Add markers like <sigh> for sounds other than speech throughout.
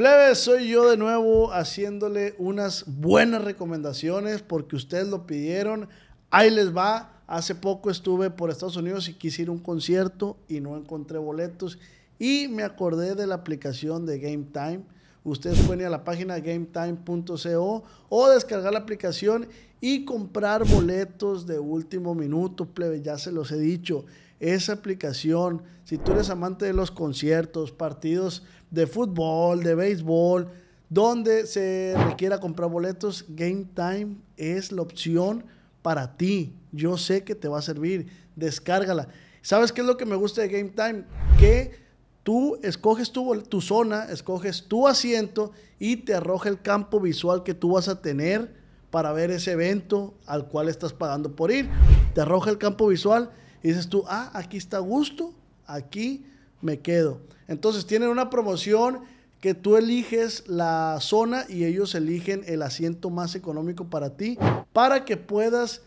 Plebe, soy yo de nuevo haciéndole unas buenas recomendaciones porque ustedes lo pidieron. Ahí les va. Hace poco estuve por Estados Unidos y quise ir a un concierto y no encontré boletos. Y me acordé de la aplicación de Game Time. Ustedes pueden ir a la página gametime.co o descargar la aplicación y comprar boletos de último minuto, plebe. Ya se los he dicho. Esa aplicación, si tú eres amante de los conciertos, partidos de fútbol, de béisbol, donde se requiera comprar boletos, Game Time es la opción para ti. Yo sé que te va a servir. Descárgala. ¿Sabes qué es lo que me gusta de Game Time? Que tú escoges tu, tu zona, escoges tu asiento y te arroja el campo visual que tú vas a tener para ver ese evento al cual estás pagando por ir. Te arroja el campo visual y dices tú, ah, aquí está gusto, aquí me quedo. Entonces tienen una promoción que tú eliges la zona y ellos eligen el asiento más económico para ti, para que puedas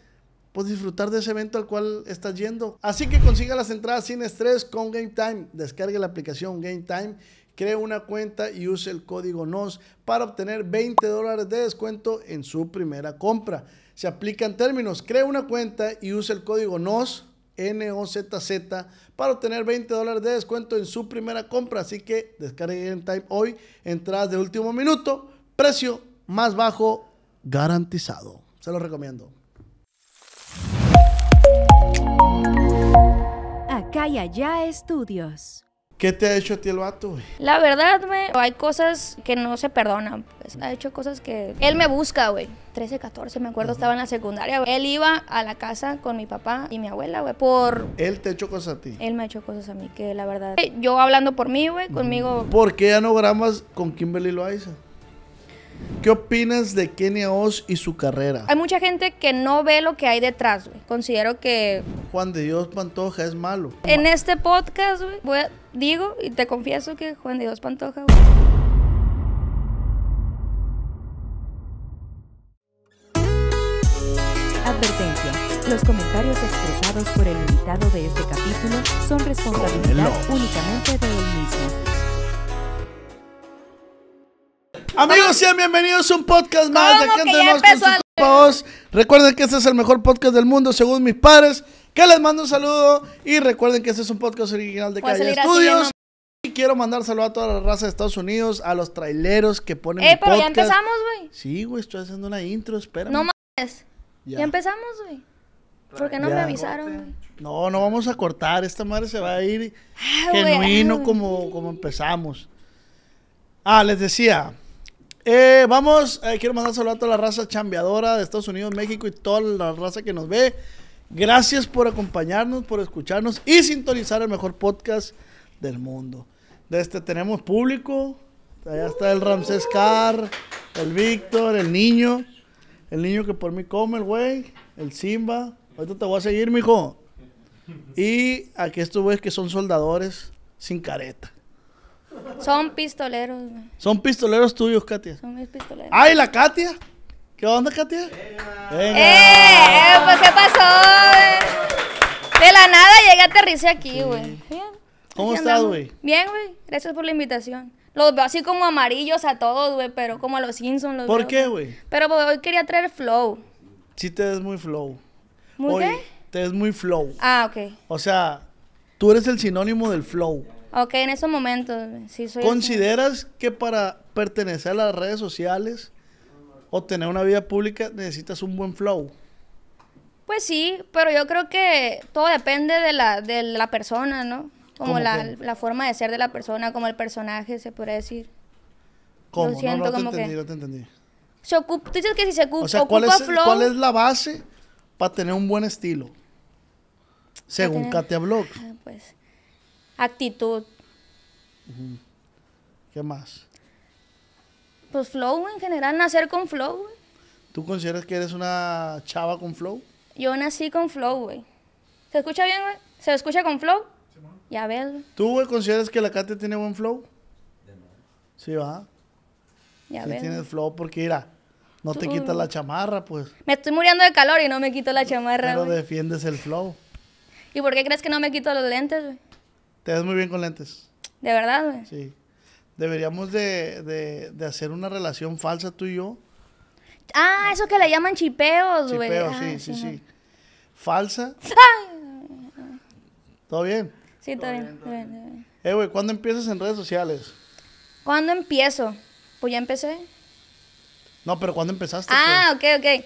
pues, disfrutar de ese evento al cual estás yendo. Así que consiga las entradas sin estrés con Game Time. Descargue la aplicación Game Time, cree una cuenta y use el código NOS para obtener 20 dólares de descuento en su primera compra. Se aplican términos, cree una cuenta y use el código NOS N-O-Z-Z para obtener 20 dólares de descuento en su primera compra. Así que descargue Game Time hoy, entradas de último minuto, precio más bajo garantizado. Se lo recomiendo. Acá y allá estudios. ¿Qué te ha hecho a ti el vato, güey? La verdad, güey, hay cosas que no se perdonan. Pues. Ha hecho cosas que... Él me busca, güey. 13, 14, me acuerdo, estaba en la secundaria. güey. Él iba a la casa con mi papá y mi abuela, güey, por... Él te ha hecho cosas a ti. Él me ha hecho cosas a mí que la verdad... Yo hablando por mí, güey, conmigo... ¿Por qué ya no gramas con Kimberly Loaiza? ¿Qué opinas de Kenia Oz y su carrera? Hay mucha gente que no ve lo que hay detrás, güey. Considero que Juan de Dios Pantoja es malo. en este podcast, güey, voy a- digo y te confieso que Juan de Dios Pantoja, Advertencia. Los comentarios expresados por el invitado de este capítulo son responsabilidad Cómelos. únicamente de él mismo. Amigos, sean bienvenidos a un podcast más de ¿Cómo Aquí que Entre ya Nos con empezó su el- compa Oz. Recuerden que este es el mejor podcast del mundo según mis padres. Que les mando un saludo. Y recuerden que este es un podcast original de Calle. ¿no? Y quiero mandar saludos a toda la raza de Estados Unidos, a los traileros que ponen Eh, mi pero ya empezamos, güey. Sí, güey, estoy haciendo una intro, espérame. No mames. Ya. Ya, empezamos, güey. ¿Por qué no Ya. me avisaron, güey? No, no vamos a cortar. Esta madre se va a ir Ah, güey, genuino ah. como, como empezamos. Ah, les decía. eh, vamos, eh, quiero mandar saludos a toda la raza chambeadora de Estados Unidos, México y toda la raza que nos ve. Gracias por acompañarnos, por escucharnos y sintonizar el mejor podcast del mundo. De este tenemos público. Allá está el Ramsés Carr, el Víctor, el niño. El niño que por mí come, el güey. El Simba. Ahorita te voy a seguir, mijo. Y aquí estos güeyes que son soldadores sin careta. Son pistoleros, güey. Son pistoleros tuyos, Katia. Son mis pistoleros. ¡Ay, la Katia! ¿Qué onda, Katia? Venga. ¡Eh! Pues, ¿qué pasó, güey? De la nada llegué a aquí, güey. ¿Cómo estás, güey? Bien, güey. Gracias por la invitación. Los veo así como amarillos a todos, güey, pero como a los Simpsons los ¿Por veo, qué, güey? Pero pues, hoy quería traer flow. Sí te ves muy flow. ¿Muy Hoy qué? Te ves muy flow. Ah, ok. O sea, tú eres el sinónimo del flow. Ok, en esos momentos, güey, sí soy... ¿Consideras que para pertenecer a las redes sociales o tener una vida pública necesitas un buen flow? Pues sí, pero yo creo que todo depende de la, de la persona, ¿no? Como ¿Cómo la, la forma de ser de la persona, como el personaje, se podría decir. ¿Cómo? Siento no, no te como que- entendí, no te entendí. Se ocupa, tú dices que si se ocupa, O sea, ¿cuál ocupa es, flow, ¿cuál es la base para tener un buen estilo? Según tener- Katia Blogs. ah, pues, actitud. ¿Qué más? Pues flow en general, nacer con flow, güey. ¿Tú consideras que eres una chava con flow? Yo nací con flow, güey. ¿Se escucha bien, güey? ¿Se escucha con flow? Ya ves, güey. ¿Tú, güey, consideras que la Katia tiene buen flow? Sí, va. Ya sí ves. tienes flow porque, mira, no te quitas la chamarra, pues. Me estoy muriendo de calor y no me quito la chamarra, Pero güey. defiendes el flow. ¿Y por qué crees que no me quito los lentes, güey? Te ves muy bien con lentes. De verdad, güey. Sí. Deberíamos de, de, de hacer una relación falsa tú y yo. Ah, eso que le llaman chipeos, güey. Chipeo, Ah, sí, sí, sí. Falsa. ¿Todo bien? Sí, está bien, está bien, está bien. Eh, güey, ¿cuándo empiezas en redes sociales? ¿Cuándo empiezo? Pues ya empecé. No, pero ¿cuándo empezaste? Ah, ok, ok.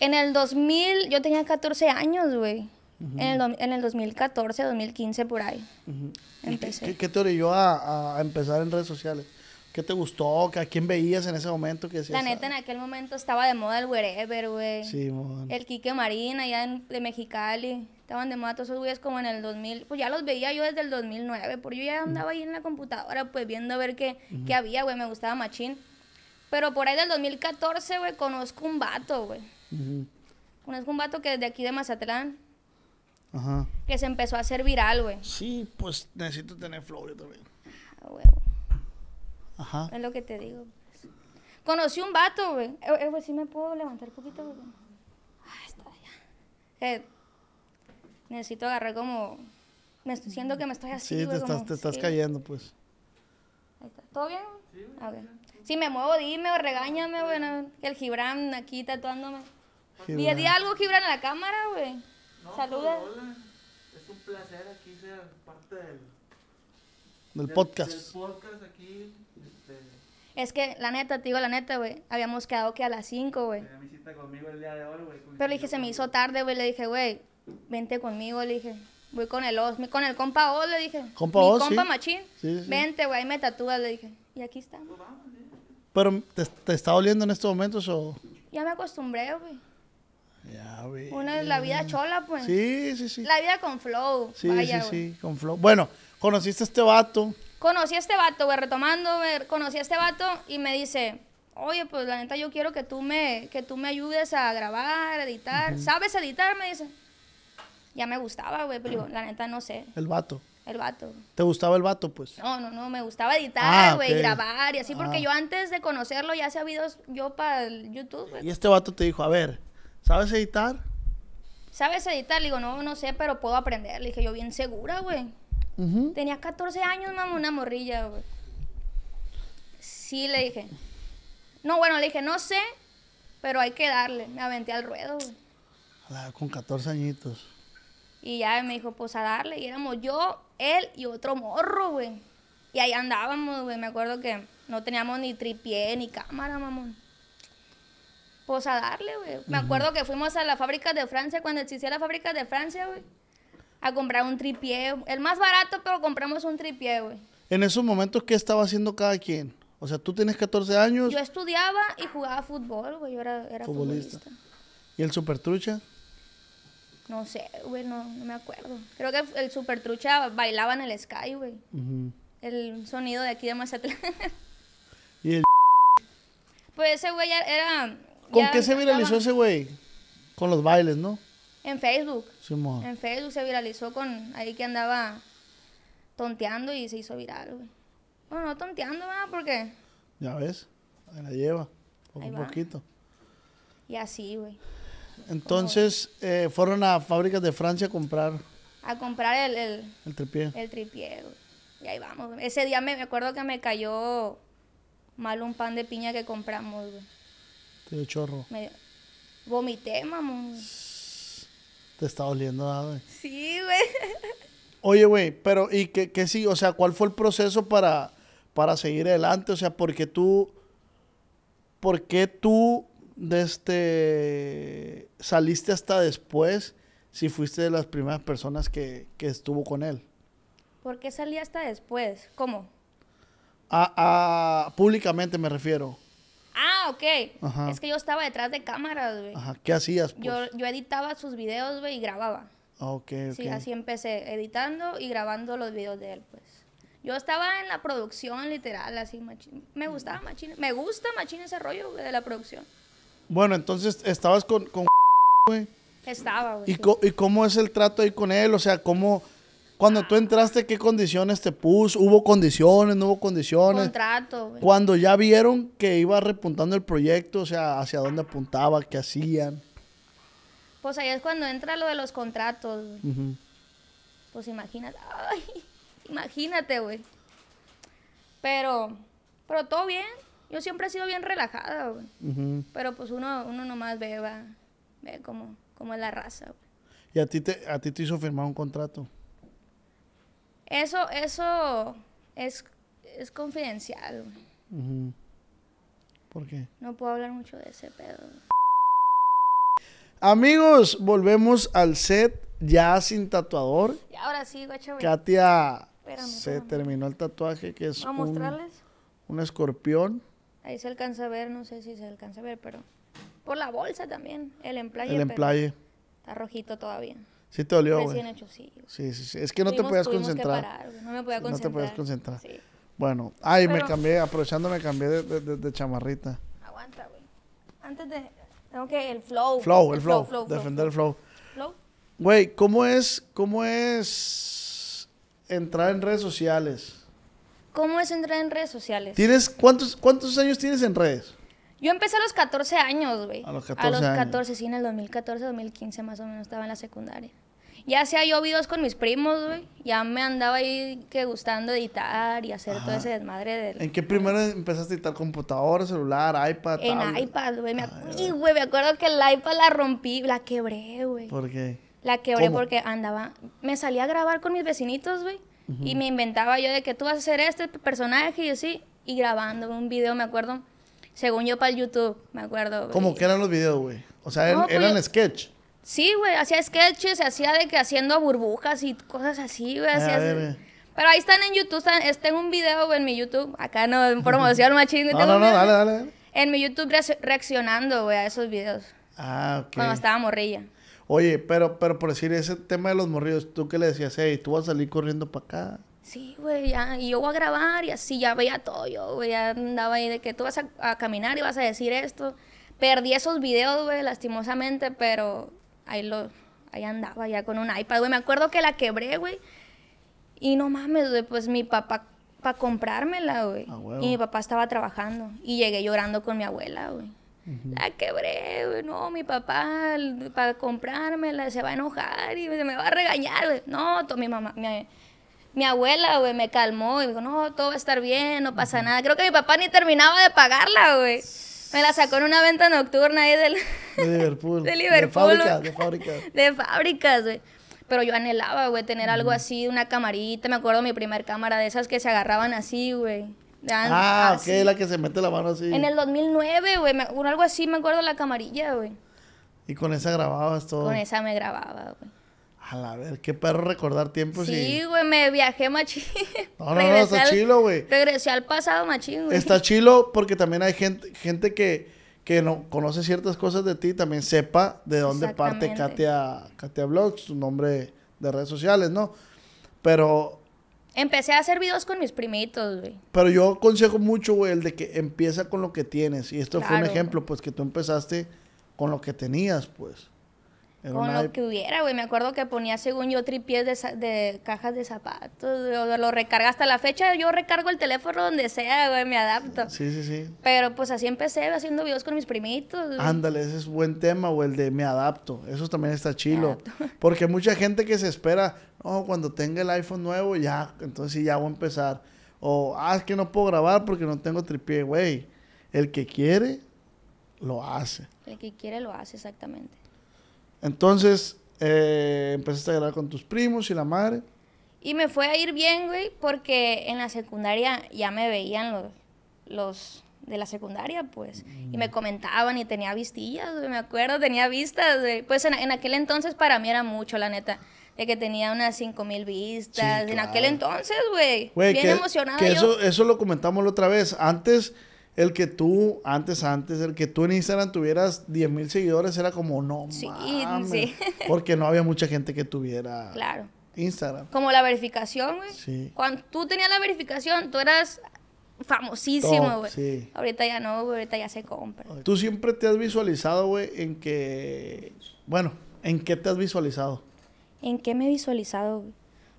En el 2000, yo tenía 14 años, güey. En, el, en el 2014, 2015, por ahí. Empecé. ¿Qué, qué te orilló a, a empezar en redes sociales? ¿Qué te gustó? ¿A quién veías en ese momento? Que decías, La neta, en aquel momento estaba de moda el wherever, güey. ah, Sí, mon. El Quique Marina, allá en, de Mexicali. Estaban de moda todos esos güeyes como en el 2000. Pues ya los veía yo desde el 2009. Porque yo ya andaba ahí en la computadora, pues viendo a ver qué, qué había, güey. Me gustaba machín. Pero por ahí del 2014, güey, conozco un vato, güey. Conozco un vato que es de aquí de Mazatlán. Ajá. Que se empezó a hacer viral, güey. Sí, pues necesito tener flow yo también. Ah, huevo. Ajá. Es lo que te digo. pues. Conocí un vato, güey. Eh, eh, güey, sí me puedo levantar un poquito, güey. Ah, está ya. Necesito agarrar como... Me estoy siento que me estoy así, Sí, güey, te estás, como- te estás sí. cayendo, pues. Ahí está. ¿Todo bien? Sí, Si me muevo, dime o regáñame, güey. no, que el Gibran aquí tatuándome. Di, Gibran. di algo, Gibran, a la cámara, güey. Saluda. Hola, es un placer aquí ser parte del, Del del- podcast. del podcast aquí. Este, Es que, la neta, te digo la neta, güey. Habíamos quedado que a las 5, güey. tenía mi cita conmigo el día de hoy, güey. Pero le dije, se me hizo tarde, güey. Le dije, güey, vente conmigo, le dije. Voy con el Oz, con el compa Oz, le dije. Compa Mi Oz, compa sí. machín. Sí, sí. Vente, güey, ahí me tatúas, le dije. Y aquí estamos. Pero, ¿te, te está doliendo en estos momentos o...? Ya me acostumbré, güey. Ya. Una es la vida chola, pues. Sí, sí, sí. La vida con flow. Sí, vaya, sí, güey. sí, con flow. Bueno, conociste a este vato. Conocí a este vato, güey, retomando, güey, conocí a este vato y me dice, oye, pues la neta yo quiero que tú me, que tú me ayudes a grabar, editar. ¿Sabes editar? Me dice. Ya me gustaba, güey, pero digo, la neta no sé, El vato. el vato. ¿Te gustaba el vato, pues? No, no, no, me gustaba Ah, editar, güey, ok. grabar y así, porque Ah. yo antes de conocerlo ya hacía videos yo para el YouTube, güey. Y este vato te dijo, a ver, ¿sabes editar? ¿Sabes editar? Le digo, no, no sé, pero puedo aprender. Le dije, yo bien segura, güey. Ujú. Tenía 14 años, mamá, una morrilla, güey. Sí, le dije. No, bueno, le dije, no sé, pero hay que darle. Me aventé al ruedo, güey. Ah, Con 14 añitos. Y ya me dijo, pues a darle. Y éramos yo, él y otro morro, güey. Y ahí andábamos, güey. Me acuerdo que no teníamos ni tripié ni cámara, mamón. Pues a darle, güey. Me acuerdo que fuimos a la fábrica de Francia, cuando existía la fábrica de Francia, güey. A comprar un tripié. El más barato, pero compramos un tripié, güey. En esos momentos, ¿qué estaba haciendo cada quien? O sea, tú tienes 14 años Yo estudiaba y jugaba fútbol, güey. Yo era, era Futbolista. futbolista. y el super trucha. No sé, güey, no, no me acuerdo. Creo que el super trucha bailaba en el Sky, güey. El sonido de aquí de Mazatlán. ¿Y el <laughs> pues ese güey ya era... ¿Con ya qué se viralizó ese güey? Con los bailes, ¿no? En Facebook. Simón. En Facebook se viralizó con ahí que andaba tonteando y se hizo viral, güey. Bueno, no tonteando, ¿verdad? Porque... Ya ves, ahí la lleva, poco a poquito. Y así, güey. Entonces, eh, fueron a fábricas de Francia a comprar A comprar el, el, el tripié. el tripié, güey. Y ahí vamos, güey. Ese día me, me acuerdo que me cayó mal un pan de piña que compramos, güey. Te dio chorro. Me vomité, mamón. Te está doliendo, ¿verdad, güey? Sí, güey. Oye, güey, pero ¿y qué, qué sí? O sea, ¿cuál fue el proceso para, para seguir adelante? O sea, porque tú, ¿por qué tú desde saliste hasta después si fuiste de las primeras personas que, que estuvo con él? ¿Por qué salí hasta después? ¿Cómo? A, a- públicamente me refiero. Ah, ok. Ajá. Es que yo estaba detrás de cámaras, güey. Ajá, ¿qué hacías? Pues? Yo, yo editaba sus videos, güey, y grababa. Ah, ok, ok. Sí, así empecé, editando y grabando los videos de él, pues. Yo estaba en la producción, literal, así, machín. Me gustaba machín. Me gusta machín ese rollo, güey, de la producción. Bueno, entonces estabas con, con güey. Estaba, güey. ¿Y, sí. ¿Y cómo es el trato ahí con él? O sea, ¿cómo, cuando tú entraste, qué condiciones te puso? ¿Hubo condiciones, no hubo condiciones? Contrato, güey. Cuando ya vieron que iba repuntando el proyecto, o sea, hacia dónde apuntaba, qué hacían. Pues ahí es cuando entra lo de los contratos, güey. Pues imagínate, ay, <laughs> imagínate, güey. Pero, pero todo bien. Yo siempre he sido bien relajada, güey. Pero pues uno, uno nomás ve, va, ve como, como es la raza, güey. Y a ti, te, a ti te hizo firmar un contrato. Eso, eso es, es confidencial, güey. ¿Por qué? No puedo hablar mucho de ese pedo. Amigos, volvemos al set ya sin tatuador. Y ahora sí, guacha, güey. Katia Espérame, se espérame. terminó el tatuaje que es a un, mostrarles. un escorpión. Ahí se alcanza a ver, no sé si se alcanza a ver, pero... Por la bolsa también, el emplaye. el emplaye. Está rojito todavía. Sí te dolió, Recién güey. hecho, sí. Sí, sí, sí. Es que no te Tuvimos- podías tuvimos que concentrar. parar, no me podía Sí, no te concentrar. podías concentrar. Sí. Bueno, ay, me Pero- cambié, aprovechando me cambié de, de- de- de chamarrita. Aguanta, güey. Antes de... Tengo que... El flow. Flow, el flow, flow, defender el flow. flow. Güey, ¿cómo es, cómo es entrar en redes sociales? ¿Cómo es entrar en redes sociales? ¿Tienes cuántos, cuántos años tienes en redes? Yo empecé a los 14 años, güey. A los A 14 los años. 14, sí, en el 2014, 2015 más o menos estaba en la secundaria. Ya hacía yo videos con mis primos, güey. Ya me andaba ahí que gustando editar y hacer todo ese desmadre del... ¿En qué primero empezaste a editar computadora, celular, iPad, En tablet? iPad, güey. Me, güey, me acuerdo que el iPad la rompí, la quebré, güey. ¿Por qué? La quebré ¿Cómo? porque andaba... Me salía a grabar con mis vecinitos, güey. Y me inventaba yo de que tú vas a hacer este personaje y así. Y grabando un video, me acuerdo. Según yo para el YouTube, me acuerdo. güey. ¿Cómo que eran los videos, güey? O sea, No, eran, pues eran yo- sketch. Sí, güey, hacía sketches, hacía de que haciendo burbujas y cosas así, güey. A hacía-. Pero ahí están en YouTube, están, es- tengo un video en mi YouTube, acá no, en promoción <laughs> machín. No, no, no, dale, dale. En mi YouTube reacc- reaccionando, güey, a esos videos, Ah, ok. cuando estaba morrilla. Oye, pero, pero por decir ese tema de los morridos, ¿tú qué le decías? Hey, tú vas a salir corriendo para acá. Sí, güey, ya, y yo voy a grabar y así ya veía todo yo, güey, ya andaba ahí de que tú vas a, a caminar y vas a decir esto. Perdí esos videos, güey, lastimosamente, pero ahí lo, ahí andaba ya con un iPad, güey. Me acuerdo que la quebré, güey. Y no mames, güey, pues mi papá, para comprármela, güey. Ah, y mi papá estaba trabajando. Y llegué llorando con mi abuela, güey. La quebré, güey. No, mi papá, para comprármela, se va a enojar y se me va a regañar, güey. No, mi mamá, mi, mi abuela, güey, me calmó y me dijo, no, todo va a estar bien, no pasa nada. Creo que mi papá ni terminaba de pagarla, güey. Me la sacó en una venta nocturna ahí del, De Liverpool. <laughs> De Liverpool, De fábrica, güey. <laughs> de fábrica. de fábricas, güey. Pero yo anhelaba, güey, tener algo así, una camarita. Me acuerdo de mi primer cámara de esas que se agarraban así, güey. Ah, ok, así. la que se mete la mano así. En el 2009, güey, algo así me acuerdo la camarilla, güey. Y con esa grababas todo. Con esa me grababa, güey. A la ver, qué perro recordar tiempos sí, y... güey, me viajé machín. No, no, no, <laughs> está al- chilo, güey. Regresé al pasado machín, güey. Está chilo porque también hay gente, gente que, que no conoce ciertas cosas de ti, también sepa de dónde parte. Katia, Katia Blogs, su nombre de redes sociales, ¿no? Pero, Empecé a hacer videos con mis primitos, güey. pero yo aconsejo mucho, güey, el de que empieza con lo que tienes. Y esto fue un ejemplo, pues, que tú empezaste con lo que tenías, pues. Con lo que hubiera, güey. Me acuerdo que ponía, según yo, tripiés de, de cajas de zapatos. güey, o lo recarga hasta la fecha. Yo recargo el teléfono donde sea, güey. Me adapto. Sí, sí, sí. Pero pues así empecé haciendo videos con mis primitos. güey. Ándale, ese es buen tema, o el de me adapto. Eso también está chilo. <laughs> Porque mucha gente que se espera, no, cuando tenga el iPhone nuevo, ya, entonces sí, ya voy a empezar. O, ah, es que no puedo grabar porque no tengo tripié, güey. El que quiere, lo hace. El que quiere lo hace, exactamente. Entonces, eh, empezaste a grabar con tus primos y la madre. Y me fue a ir bien, güey, porque en la secundaria ya me veían los, los de la secundaria, pues. Y me comentaban y tenía vistillas, güey, me acuerdo, tenía vistas, güey. Pues en, en aquel entonces para mí era mucho, la neta. De que tenía unas cinco mil vistas. Sí, En aquel entonces, güey. Güey, Bien que, emocionada que yo. eso, eso lo comentamos la otra vez. Antes, el que tú, antes, antes, el que tú en Instagram tuvieras 10 mil seguidores era como, no Sí, mames. sí. <laughs> Porque no había mucha gente que tuviera Claro. Instagram. Como la verificación, güey. Sí. Cuando tú tenías la verificación, tú eras famosísimo, güey. sí. Ahorita ya no, güey, ahorita ya se compra. Tú siempre te has visualizado, güey, en que... Bueno, ¿en qué te has visualizado? ¿En qué me he visualizado, güey?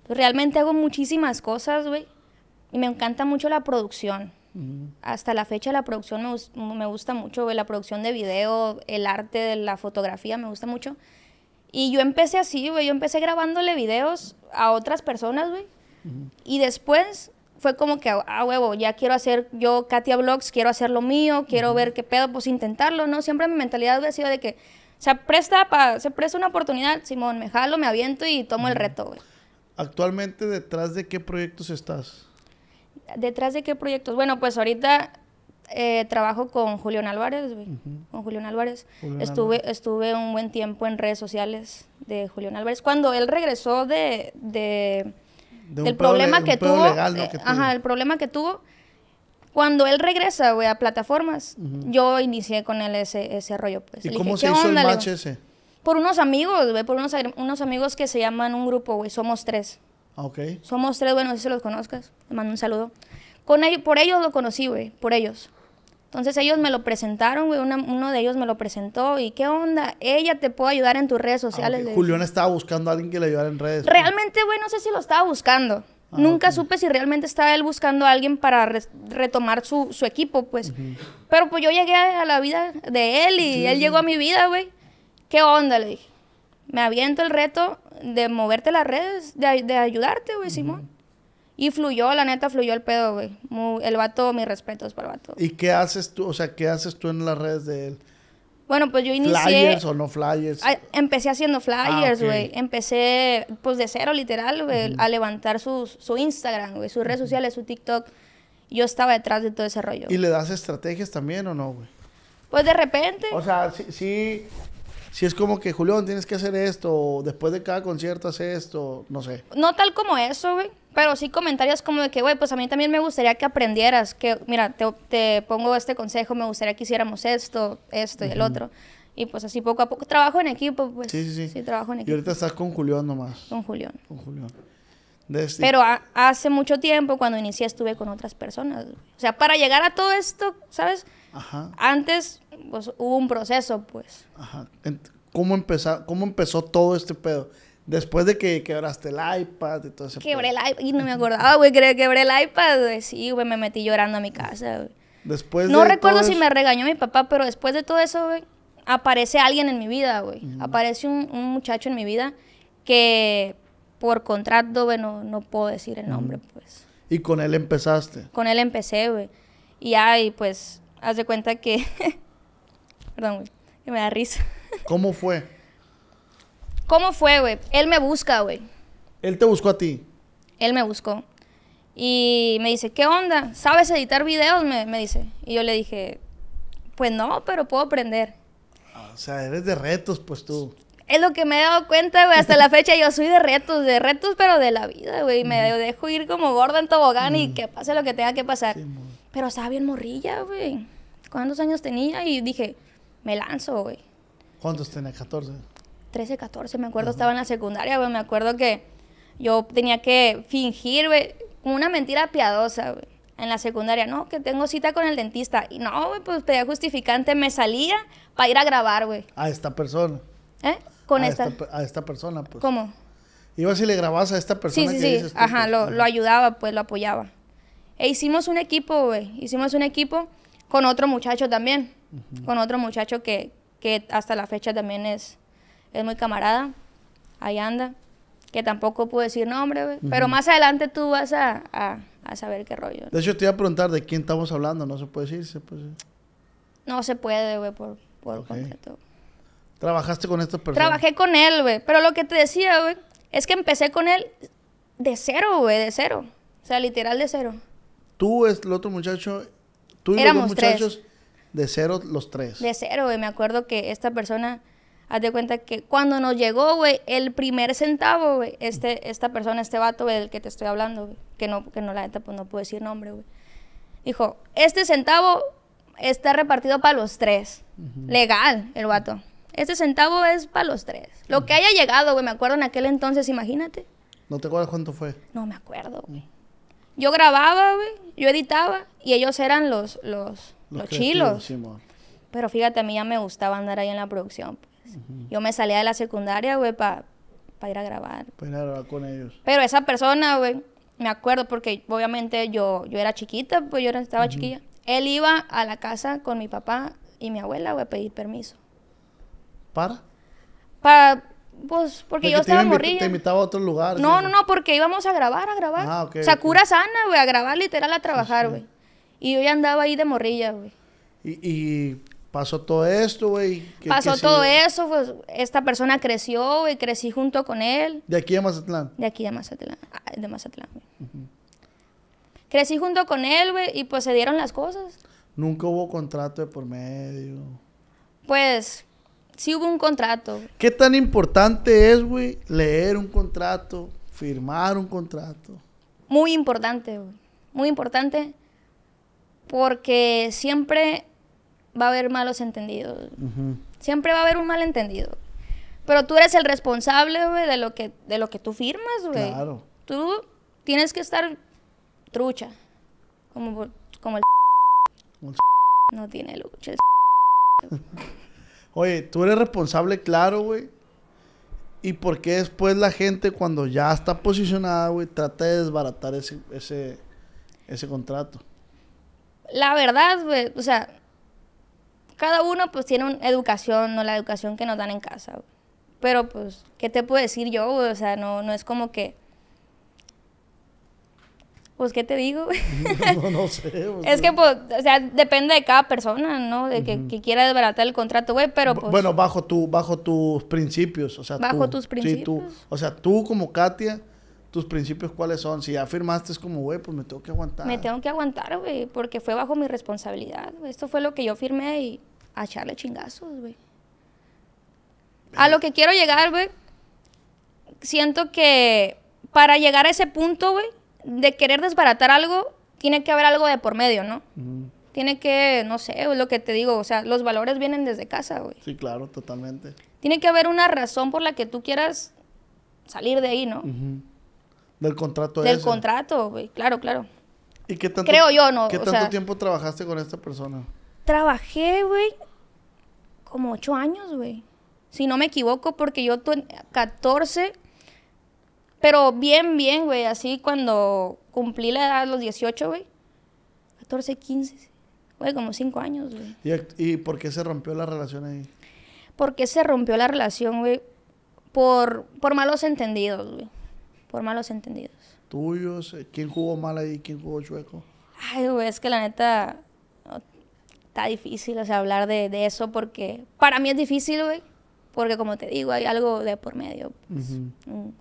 Pues realmente hago muchísimas cosas, güey. Y me encanta mucho la producción. Hasta la fecha la producción me, me gusta mucho. La producción de video, el arte de la fotografía me gusta mucho. Y yo empecé así, güey. Yo empecé grabándole videos a otras personas, güey. Y después fue como que, ah, huevo, ya quiero hacer, yo, Katia Vlogs, quiero hacer lo mío, quiero ver qué pedo, pues intentarlo, ¿no? Siempre mi mentalidad ha sido de que se presta, pa, se presta una oportunidad, Simón, me jalo, me aviento y tomo el reto, güey. Actualmente, ¿detrás de qué proyectos estás? ¿Detrás de qué proyectos? Bueno, pues ahorita eh, trabajo con Julián Álvarez, güey. Con Julián Álvarez. Julián estuve, estuve un buen tiempo en redes sociales de Julián Álvarez. Cuando él regresó de, de- De del problema le- que tuvo. legal, ¿no? eh, que tuvo. ajá, el problema que tuvo. Cuando él regresa, güey, a plataformas, yo inicié con él ese, ese rollo, pues. ¿Y Le cómo dije, se "¿Qué hizo el onda?", le match ese? Por unos amigos, güey, por unos, unos amigos que se llaman un grupo, güey. Somos tres. Ah, ok. Somos tres, bueno, no sé si los conozcas. Les mando un saludo. Con ellos, por ellos lo conocí, güey, por ellos. Entonces ellos me lo presentaron, güey, uno de ellos me lo presentó y qué onda, ella te puede ayudar en tus redes Ah, sociales. ok. le dije. Julián estaba buscando a alguien que le ayudara en redes. Realmente, güey, no sé si lo estaba buscando. Ah, Nunca ok. supe si realmente estaba él buscando a alguien para res- retomar su, su equipo, pues. Pero pues yo llegué a, la vida de él y él llegó a mi vida, güey. ¿Qué onda? Le dije. Me aviento el reto de moverte las redes, de, de ayudarte, güey, Simón. Y fluyó, la neta, fluyó el pedo, güey. El vato, mis respetos para el vato. ¿Y qué haces tú? O sea, ¿qué haces tú en las redes de él? Bueno, pues yo inicié... ¿Flyers o no flyers? Empecé haciendo flyers, Ah, güey. Empecé, pues, de cero, literal, güey, a levantar sus- su Instagram, güey, sus redes sociales, su TikTok. Yo estaba detrás de todo ese rollo. ¿Y le das estrategias también o no, güey? Pues de repente, O sea, sí, sí, sí es como que, Julián, tienes que hacer esto, o después de cada concierto haz esto, no sé. no tal como eso, güey, pero sí comentarios como de que, güey, pues a mí también me gustaría que aprendieras, que, mira, te, te pongo este consejo, me gustaría que hiciéramos esto, esto y el otro. Y pues así poco a poco. Trabajo en equipo, pues. Sí, sí, sí. Sí, trabajo en Y equipo ahorita estás con Julián nomás. con Julián. Con Julián. Pero a- hace mucho tiempo, cuando inicié, estuve con otras personas. O sea, para llegar a todo esto, ¿sabes? Ajá, Antes, pues hubo un proceso, pues. ajá. ¿Cómo, empezó, ¿Cómo empezó todo este pedo? Después de que quebraste el iPad y todo ese Quebré el pedo. iPad. Y no me acordaba, güey, que quebré el iPad, güey. Sí, güey, me metí llorando a mi casa, güey. Después No de recuerdo si eso- me regañó mi papá, pero después de todo eso, güey, aparece alguien en mi vida, güey. Aparece un, un muchacho en mi vida que por contrato, güey, no, no puedo decir el nombre, pues. Y con él empezaste. Con él empecé, güey. Y ahí, pues, haz de cuenta que... <laughs> Perdón, güey, que me da risa. <laughs> ¿Cómo fue? ¿Cómo fue, güey? Él me busca, güey. Él te buscó a ti. Él me buscó. Y me dice, ¿qué onda? ¿Sabes editar videos? Me, me dice. Y yo le dije, pues no, pero puedo aprender. Ah, O sea, eres de retos, pues tú. Es lo que me he dado cuenta, güey. Hasta la <laughs> fecha yo soy de retos, de retos, pero de la vida, güey. Me dejo ir como gorda en tobogán y que pase lo que tenga que pasar. Sí. Pero estaba bien morrilla, güey. ¿Cuántos años tenía? Y dije, me lanzo, güey. ¿Cuántos tenía? 14. 13, 14, me acuerdo, estaba en la secundaria, güey. Me acuerdo que yo tenía que fingir, güey, una mentira piadosa, güey. En la secundaria, no, que tengo cita con el dentista. Y no, güey, pues pedía justificante, me salía para ir a grabar, güey. A esta persona. ¿Eh? Con a esta. a esta persona, pues. ¿Cómo? Ibas y le grababas a esta Sí, persona sí, que sí. dices tú, Ajá, pues. lo, lo ayudaba, pues lo apoyaba. E hicimos un equipo, güey. Hicimos un equipo con otro muchacho también. Con otro muchacho que, que hasta la fecha también es, es muy camarada. Ahí anda. Que tampoco puedo decir nombre, güey. Pero más adelante tú vas a, a, a saber qué rollo. De hecho, te iba a preguntar de quién estamos hablando. No se puede decir, se puede decir. No se puede, güey, por, por Ok. contrato. Trabajaste con esta persona. Trabajé con él, güey. Pero lo que te decía, güey, es que empecé con él de cero, güey, de cero. O sea, literal de cero. Tú, es el otro muchacho. Tú y Éramos los dos muchachos de cero, los tres. De cero, güey. Me acuerdo que esta persona, haz de cuenta que cuando nos llegó, güey, el primer centavo, güey, este, esta persona, este vato, güey, del que te estoy hablando, güey, que no, que no, la neta, pues no puedo decir nombre, güey. Dijo, este centavo está repartido para los tres. Legal, el vato. Este centavo es para los tres. Lo que haya llegado, güey, me acuerdo en aquel entonces, imagínate. ¿No te acuerdas cuánto fue? No me acuerdo, güey. Yo grababa, güey, yo editaba y ellos eran los, los, los, chilos. Pero fíjate, a mí ya me gustaba andar ahí en la producción. Pues. Yo me salía de la secundaria, güey, para ir a grabar. Para ir a grabar con ellos. Pero esa persona, güey, me acuerdo porque obviamente yo, yo era chiquita, pues yo estaba chiquilla. Él iba a la casa con mi papá y mi abuela, güey, a pedir permiso. ¿Para? Para Pues porque yo estaba a morrilla. Te invitaba a otros lugares. No, no, no, porque íbamos a grabar, a grabar. Ah, ok, Sakura ok. sana, güey, a grabar literal a trabajar, güey. Y yo ya andaba ahí de morrilla, güey. Y, y pasó todo esto, güey. ¿Qué- Pasó qué todo sigue? eso, pues esta persona creció, güey, crecí junto con él. De aquí a Mazatlán. De aquí de Mazatlán. ah, De Mazatlán, güey. Crecí junto con él, güey, y pues se dieron las cosas. Nunca hubo contrato de por medio. Pues sí hubo un contrato. ¿Qué tan importante es, güey, leer un contrato, firmar un contrato? Muy importante, güey. Muy importante. Porque siempre va a haber malos entendidos. Siempre va a haber un malentendido. Pero tú eres el responsable, güey, de lo que de lo que tú firmas, güey. Claro. Tú tienes que estar trucha. Como, como el Como el no tiene lucha. el <laughs> <laughs> Oye, tú eres responsable, claro, güey. ¿Y por qué después la gente, cuando ya está posicionada, güey, trata de desbaratar ese, ese, ese contrato? La verdad, güey, o sea, cada uno pues tiene una educación, no la educación que nos dan en casa. Pero pues, ¿qué te puedo decir yo, güey? O sea, no, no es como que... Pues, ¿qué te digo, güey? <laughs> no, no sé. pues, Es que, pues, o sea, depende de cada persona, ¿no? De que, que quiera desbaratar el contrato, güey, pero pues... Bueno, bajo, tu, bajo tus principios. O sea, Bajo tú. tus Sí, tú. principios. O sea, tú como Katia, tus principios cuáles son. Si ya firmaste es como, güey, pues me tengo que aguantar. Me tengo que aguantar, güey, porque fue bajo mi responsabilidad, güey. Esto fue lo que yo firmé y a echarle chingazos, güey. A lo que quiero llegar, güey, siento que para llegar a ese punto, güey, de querer desbaratar algo, tiene que haber algo de por medio, ¿no? Tiene que, no sé, güey, lo que te digo, o sea, los valores vienen desde casa, güey. Sí, claro, totalmente. Tiene que haber una razón por la que tú quieras salir de ahí, ¿no? Ujú. Del contrato Del ese. contrato, güey, claro, claro. ¿Y qué tanto, Creo yo, ¿no? ¿Qué O tanto sea- tiempo trabajaste con esta persona? Trabajé, güey, como ocho años, güey. Si no me equivoco, porque yo tu- 14, pero bien, bien, güey, así cuando cumplí la edad, los 18, güey. 14, 15, güey, como cinco años, güey. ¿Y, ¿Y por qué se rompió la relación ahí? ¿Por qué se rompió la relación, güey? Por, por malos entendidos, güey. Por malos entendidos. ¿Tuyos? ¿Quién jugó mal ahí? ¿Quién jugó chueco? Ay, güey, es que la neta no, está difícil, o sea, hablar de, de eso porque para mí es difícil, güey. Porque como te digo, hay algo de por medio. pues,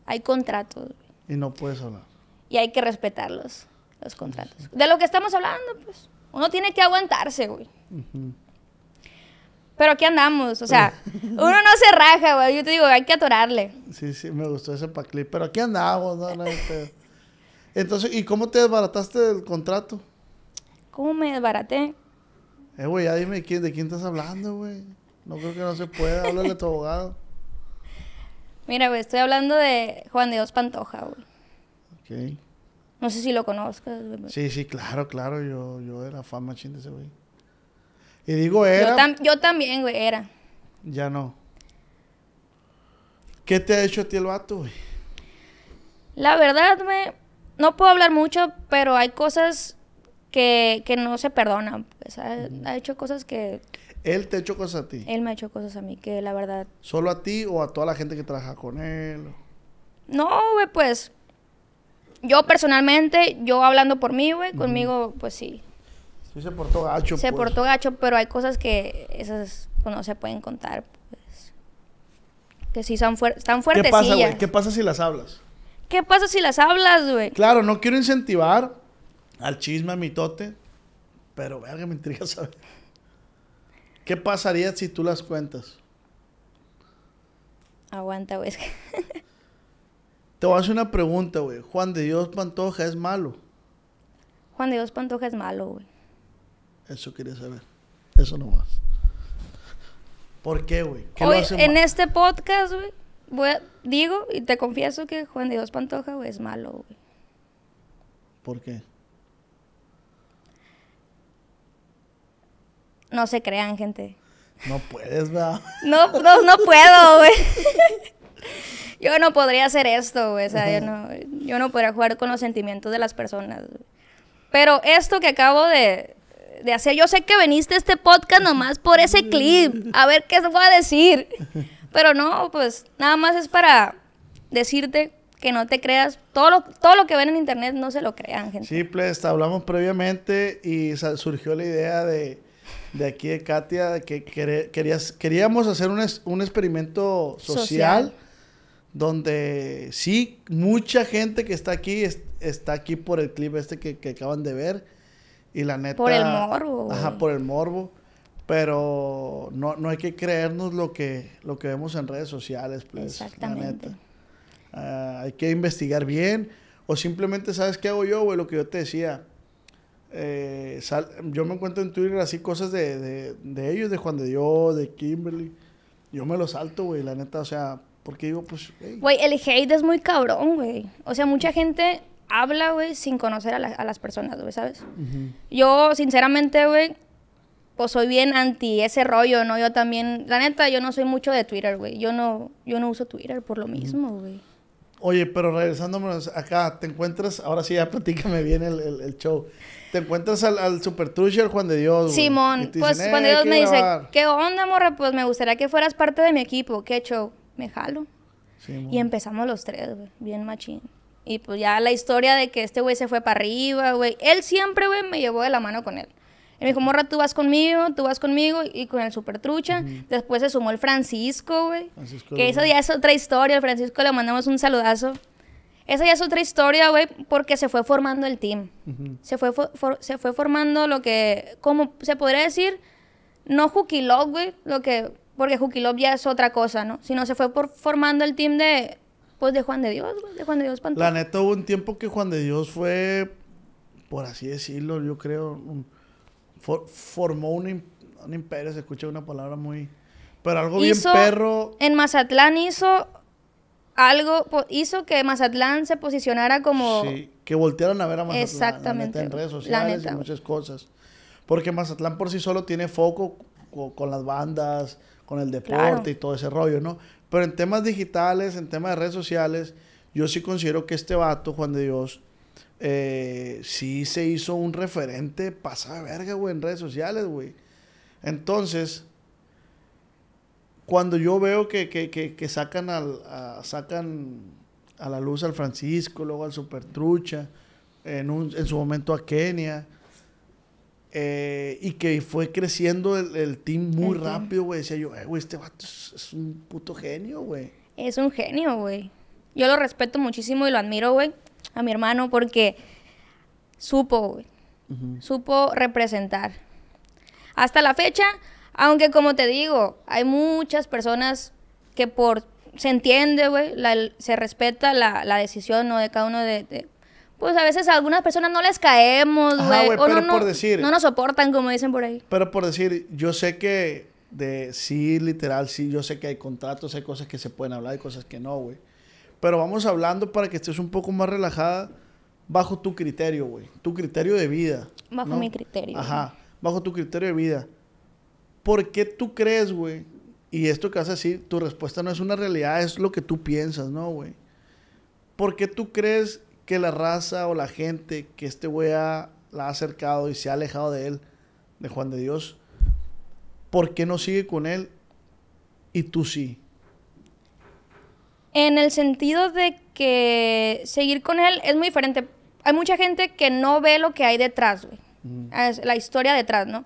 hay contratos. Y no puedes hablar. Y hay que respetarlos, los contratos. De lo que estamos hablando, pues. Uno tiene que aguantarse, güey. Pero aquí andamos, o sea, <laughs> uno no se raja, güey. Yo te digo, hay que atorarle. Sí, sí, me gustó ese paclip. Pero aquí andamos, no, no. Entonces, ¿y cómo te desbarataste del contrato? ¿Cómo me desbaraté? Eh, güey, ya dime quién, de quién estás hablando, güey. No creo que no se pueda. Háblale a tu abogado. Mira, güey, estoy hablando de Juan de Dios Pantoja, güey. Ok. No sé si lo conozcas, güey. Sí, sí, claro, claro. Yo, yo era fan machín de ese güey. Y digo Yo, era, tam- yo también, güey, era. ya no. ¿Qué te ha hecho a ti el vato, güey? La verdad, güey, no puedo hablar mucho, pero hay cosas que, que no se perdonan. pues, ha, ha hecho cosas que... Él te ha hecho cosas a ti. Él me ha hecho cosas a mí que la verdad... ¿Solo a ti o a toda la gente que trabaja con él? No, güey, pues... Yo personalmente, yo hablando por mí, güey, conmigo, pues sí. Sí se portó gacho, se pues. portó gacho, pero hay cosas que esas pues, no se pueden contar, pues. Que sí son fuer están ¿Qué fuertecillas. pasa, güey? ¿Qué pasa si las hablas? ¿Qué pasa si las hablas, güey? Claro, no quiero incentivar al chisme, a mitote, pero verga, me intriga saber. ¿Qué pasaría si tú las cuentas? Aguanta, güey. <laughs> Te voy a hacer una pregunta, güey. Juan de Dios Pantoja es malo. Juan de Dios Pantoja es malo, güey. Eso quería saber. Eso nomás. ¿Por qué, güey? ¿Qué lo Hoy, en este podcast, güey, digo y te confieso que Juan de Dios Pantoja, güey, es malo, güey. ¿Por qué? No se crean, gente. No puedes, ¿verdad? No, no, no puedo, güey. Yo no podría hacer esto, güey. O sea, yo no, yo no podría jugar con los sentimientos de las personas. Pero esto que acabo de, de hacer, yo sé que veniste a este podcast nomás por ese clip. A ver qué se va a decir. Pero no, pues nada más es para decirte que no te creas. Todo lo, todo lo que ven en internet no se lo crean, gente. Sí, pues hablamos previamente y surgió la idea de, de aquí de Katia que querías, queríamos hacer un, es- un experimento social, Social. donde sí, mucha gente que está aquí es- está aquí por el clip este que, que acaban de ver y la neta... Por el morbo. Ajá, por el morbo. Pero no, no hay que creernos lo que, lo que vemos en redes sociales, pues, la Exactamente. neta. Ah, hay que investigar bien. O simplemente, ¿sabes qué hago yo, güey? Lo que yo te decía. Eh, sal- yo me encuentro en Twitter así cosas de, de, de ellos, de Juan de Dios, de Kimberly. Yo me lo salto, güey, la neta. O sea, porque digo, pues, Güey, el hate es muy cabrón, güey. O sea, mucha gente habla, güey, sin conocer a, la- a las personas, güey, ¿sabes? Yo, sinceramente, güey, pues soy bien anti ese rollo, ¿no? Yo también, la neta, yo no soy mucho de Twitter, güey. Yo no, yo no uso Twitter por lo mismo, güey. Oye, pero regresándonos acá, te encuentras, ahora sí, ya platícame bien el, el- el show. Te encuentras al, al Super Truche, al Juan de Dios, Simón, pues dicen, cuando "Eh, Dios me dice, grabar". ¿qué onda, morra? Pues me gustaría que fueras parte de mi equipo. ¿Qué show? Me jalo. Simón. Y empezamos los tres, güey, bien machín. Y pues ya la historia de que este güey se fue para arriba, güey. Él siempre, güey, me llevó de la mano con él. Él me dijo, morra, tú vas conmigo, tú vas conmigo, y con el super trucha. Después se sumó el Francisco, güey. Francisco Que eso Luna. ya es otra historia. Al Francisco le mandamos un saludazo. Esa ya es otra historia, güey, porque se fue formando el team. Se fue, for- se fue formando lo que, como se podría decir, no Juquilop, güey, lo que, porque Juquilop ya es otra cosa, ¿no? Sino se fue por, formando el team de, pues, de Juan de Dios, güey, de Juan de Dios Pantoja. La neta hubo un tiempo que Juan de Dios fue, por así decirlo, yo creo, un- for- formó un, un imperio, se escucha una palabra muy... Pero algo Hizo- bien perro. En Mazatlán hizo algo, hizo que Mazatlán se posicionara como... Sí, que voltearon a ver a Mazatlán. Exactamente, la neta, en redes sociales y muchas cosas. Porque Mazatlán por sí solo tiene foco co- con, las bandas, con el deporte Claro. y todo ese rollo, ¿no? Pero en temas digitales, en temas de redes sociales, yo sí considero que este vato, Juan de Dios, eh, sí se hizo un referente pasada verga, güey, en redes sociales, güey. Entonces, cuando yo veo que, que, que, que sacan, al, a, sacan a la luz al Francisco, luego al Super Trucha, en, un, en su momento a Kenia, eh, y que fue creciendo el, el team muy rápido, güey, decía yo, eh, güey, este vato es, es un puto genio, güey. Es un genio, güey. Yo lo respeto muchísimo y lo admiro, güey, a mi hermano, porque supo, güey. Supo representar. Hasta la fecha, aunque como te digo, hay muchas personas que por... Se entiende, güey, se respeta la, la decisión, ¿no? De cada uno de... de- pues a veces a algunas personas no les caemos, güey. O no, pero no, por decir- no nos soportan, como dicen por ahí. Pero por decir, yo sé que de sí, literal, sí, yo sé que hay contratos, hay cosas que se pueden hablar, hay cosas que no, güey. Pero vamos hablando para que estés un poco más relajada bajo tu criterio, güey. Tu criterio de vida. Bajo ¿no? mi criterio. Ajá, bajo tu criterio de vida. ¿Por qué tú crees, güey? Y esto que vas a decir, tu respuesta no es una realidad, es lo que tú piensas, ¿no, güey? ¿Por qué tú crees que la raza o la gente que este güey ha- la ha acercado y se ha alejado de él, de Juan de Dios, ¿por qué no sigue con él y tú sí? En el sentido de que seguir con él es muy diferente. Hay mucha gente que no ve lo que hay detrás, güey. Es La historia detrás, ¿no?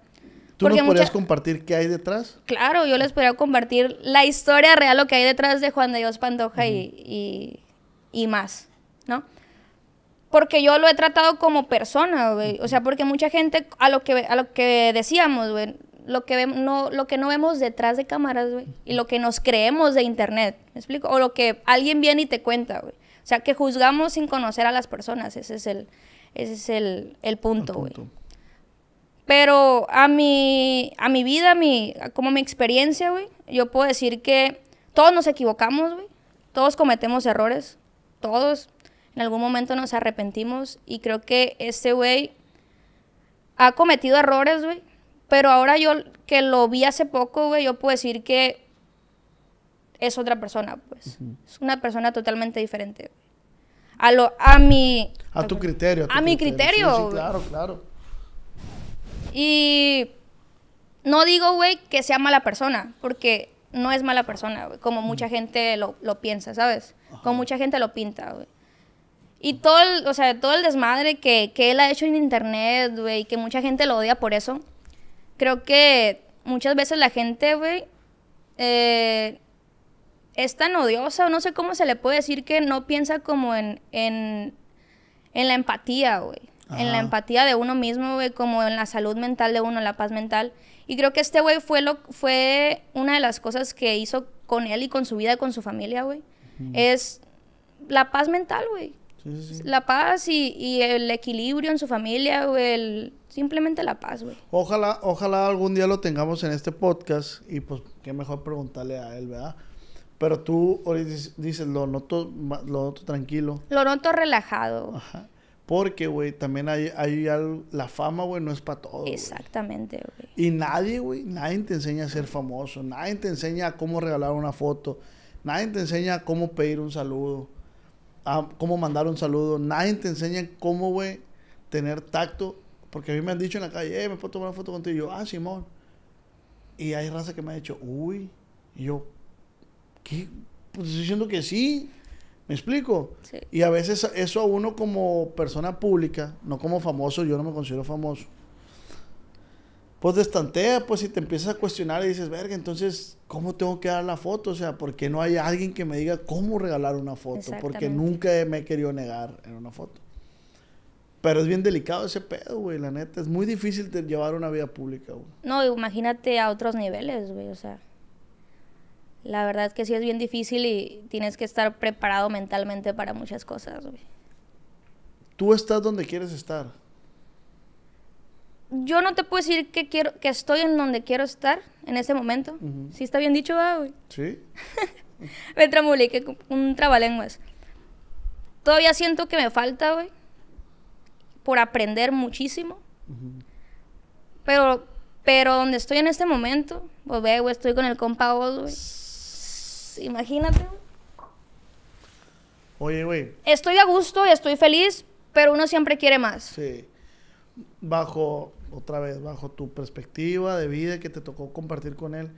¿Tú nos Porque podrías mucha- compartir qué hay detrás? Claro, yo les podría compartir la historia real, lo que hay detrás de Juan de Dios Pantoja y, y, y más, ¿no? Porque yo lo he tratado como persona, güey. O sea, porque mucha gente, a lo que, a lo que decíamos, güey, lo que, no, lo que no vemos detrás de cámaras, güey, y lo que nos creemos de internet, ¿me explico? O lo que alguien viene y te cuenta, güey. O sea, que juzgamos sin conocer a las personas, ese es el, ese es el, el punto, güey. Pero a mi, a mi vida, a mi, a como mi experiencia, güey, yo puedo decir que todos nos equivocamos, güey. Todos cometemos errores. Todos en algún momento nos arrepentimos. Y creo que este güey ha cometido errores, güey. Pero ahora yo que lo vi hace poco, güey, yo puedo decir que es otra persona, pues. Es una persona totalmente diferente. güey. A, lo, a mi... A tu criterio. A mi criterio, Sí, claro, claro. Y no digo, güey, que sea mala persona, porque no es mala persona, güey, como mucha gente lo, lo piensa, ¿sabes? Como mucha gente lo pinta, güey. Y todo el, o sea, todo el desmadre que, que él ha hecho en internet, güey, y que mucha gente lo odia por eso. Creo que muchas veces la gente, güey, eh, es tan odiosa, o no sé cómo se le puede decir que no piensa como en, en, en la empatía, güey. En la empatía de uno mismo, güey, como en la salud mental de uno, la paz mental. Y creo que este güey fue, lo, fue una de las cosas que hizo con él y con su vida y con su familia, güey. Es la paz mental, güey. Sí, sí, sí. La paz y, y el equilibrio en su familia, güey. el- simplemente la paz, güey. Ojalá, ojalá algún día lo tengamos en este podcast y pues qué mejor preguntarle a él, ¿verdad? Pero tú dices- dices, lo noto, lo noto tranquilo. Lo noto relajado. Ajá. Porque, güey, también hay, hay la fama, güey, no es para todo. güey. Exactamente, güey. Y nadie, güey, nadie te enseña a ser famoso, nadie te enseña cómo regalar una foto, nadie te enseña cómo pedir un saludo, a cómo mandar un saludo, nadie te enseña cómo, güey, tener tacto. Porque a mí me han dicho en la calle, eh, me puedo tomar una foto contigo. Y yo, ah, Simón. Y hay raza que me ha dicho, uy. Y yo, ¿qué? Pues estoy diciendo que sí. ¿Me explico? Sí. Y a veces eso a uno como persona pública, no como famoso, yo no me considero famoso. Pues destantea, pues si te empiezas a cuestionar y dices, verga, entonces, ¿cómo tengo que dar la foto? O sea, porque no hay alguien que me diga cómo regalar una foto? Porque nunca me he querido negar en una foto. Pero es bien delicado ese pedo, güey, la neta. Es muy difícil de llevar una vida pública, güey. No, imagínate a otros niveles, güey. O sea, la verdad es que sí es bien difícil y tienes que estar preparado mentalmente para muchas cosas, güey. Tú estás donde quieres estar. Yo no te puedo decir que quiero, que estoy en donde quiero estar en ese momento. Ujú. Sí está bien dicho, ¿verdad, güey. ¿Sí? <laughs> Me trambuliqué con un trabalenguas. Todavía siento que me falta, güey, por aprender muchísimo. Pero, pero donde estoy en este momento, pues ve, güey, estoy con el compa Oz, güey. Imagínate. Oye, güey, Estoy a gusto, estoy feliz, pero uno siempre quiere más. Sí. Bajo, otra vez, bajo tu perspectiva de vida que te tocó compartir con él,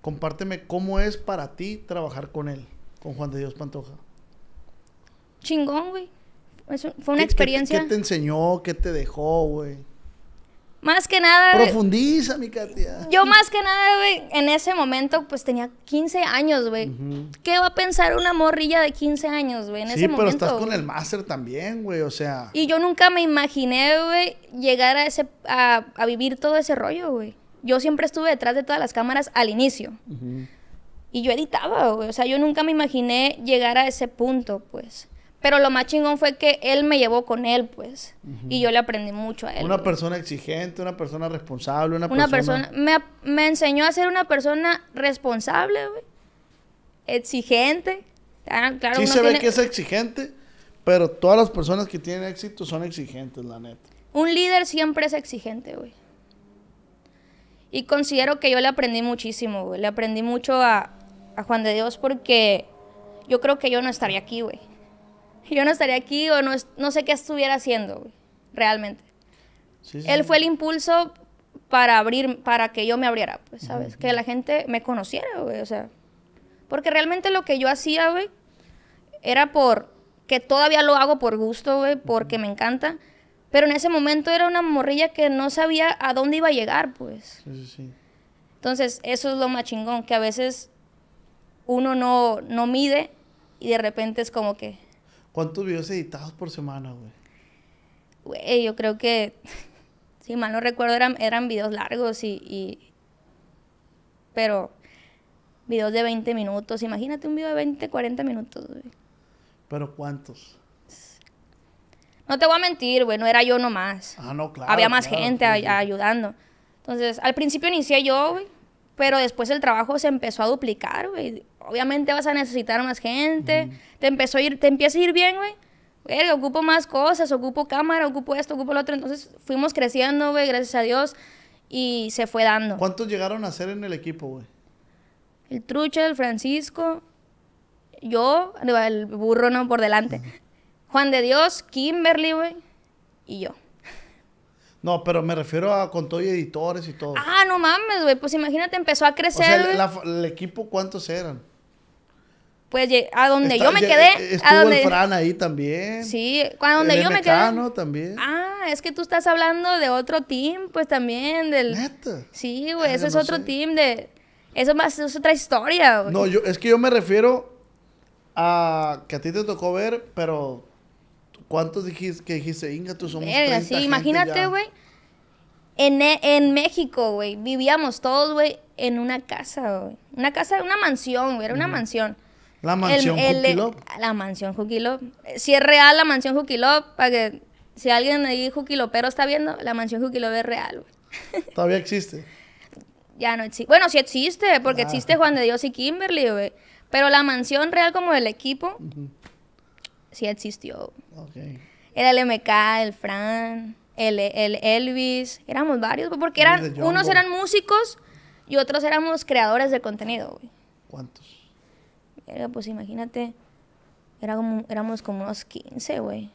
compárteme cómo es para ti trabajar con él, con Juan de Dios Pantoja. Chingón, güey. Fue ¿Qué- una qué- experiencia. ¿Qué, te enseñó? ¿Qué te dejó, güey? Más que nada, Profundiza, mi Katia. yo más que nada, güey, en ese momento, pues tenía 15 años, güey. ¿Qué va a pensar una morrilla de 15 años, güey, en Sí, ese pero momento? estás con el máster también, güey, o sea. Y yo nunca me imaginé, güey, llegar a ese a, a vivir todo ese rollo, güey. Yo siempre estuve detrás de todas las cámaras al inicio. Y yo editaba, güey. O sea, yo nunca me imaginé llegar a ese punto, pues. Pero lo más chingón fue que él me llevó con él, pues. Y yo le aprendí mucho a él. Una güey. persona exigente, una persona responsable, una, Una persona... persona. Me, me enseñó a ser una persona responsable, güey. Exigente. Ah, claro, sí uno se ve que es exigente, pero todas las personas que tienen éxito son exigentes, la neta. Un líder siempre es exigente, güey. Y considero que yo le aprendí muchísimo, güey. Le aprendí mucho a, a Juan de Dios porque yo creo que yo no estaría aquí, güey. Yo no estaría aquí o no, no sé qué estuviera haciendo, güey. Realmente. Sí, sí, Él fue el impulso para abrir, para que yo me abriera, pues, ¿sabes? Que la gente me conociera, güey. O sea, porque realmente lo que yo hacía, güey, era por, que todavía lo hago por gusto, güey, porque me encanta. Pero en ese momento era una morrilla que no sabía a dónde iba a llegar, pues. Sí, sí, sí. Entonces, eso es lo más chingón, que a veces uno no, no mide y de repente es como que, ¿Cuántos videos editados por semana, güey? güey, yo creo que, <laughs> si mal no recuerdo, eran, eran videos largos y, y- Pero, videos de 20 minutos, imagínate un video de 20, 40 minutos, güey. Pero ¿cuántos? No te voy a mentir, güey, no era yo nomás. Ah, no, claro. Había más claro, gente ayudando. Entonces, al principio inicié yo, güey, pero después el trabajo se empezó a duplicar, güey. Obviamente vas a necesitar más gente. Te empezó a ir, te empieza a ir bien, güey. Verga, ocupo más cosas, ocupo cámara, ocupo esto, ocupo lo otro. Entonces, fuimos creciendo, güey, gracias a Dios. Y se fue dando. ¿Cuántos llegaron a ser en el equipo, güey? El trucha, el Francisco, yo, el burro no por delante. Juan de Dios, Kimberly, güey, y yo. No, pero me refiero a con todo y editores y todo. Ah, no mames, güey. Pues imagínate, empezó a o crecer, sea, güey. la- el equipo, ¿cuántos eran? Pues a donde Está- yo me quedé. Estuvo A donde... el Fran ahí también. Sí, cuando donde el yo me quedé. ¿no? También. Ah, es que tú estás hablando de otro team, pues también del. Neta. Sí, güey, ese es otro sé. team de. Eso más es otra historia, güey. No, yo, es que yo me refiero a que a ti te tocó ver, pero ¿cuántos dijiste que dijiste, Inga, tú somos Verga, 30 sí, gente imagínate, ya"? güey. En, e- en México, güey, vivíamos todos, güey, en una casa, güey. Una casa, una mansión, güey, era una mansión. La mansión Love. La mansión. Eh, Si es real la mansión Love, para que si alguien ahí Hooky Lopero está viendo, la mansión Love es real, güey. <laughs> Todavía existe. Ya no existe. Bueno, sí existe, porque Ah. existe Juan de Dios y Kimberly, güey. Pero la mansión real como el equipo, sí existió. Ok. Era el MK, el Fran, el, el Elvis. Éramos varios, porque eran, unos eran músicos y otros éramos creadores de contenido, güey. ¿Cuántos? Era, pues imagínate, era como, éramos como unos 15, güey,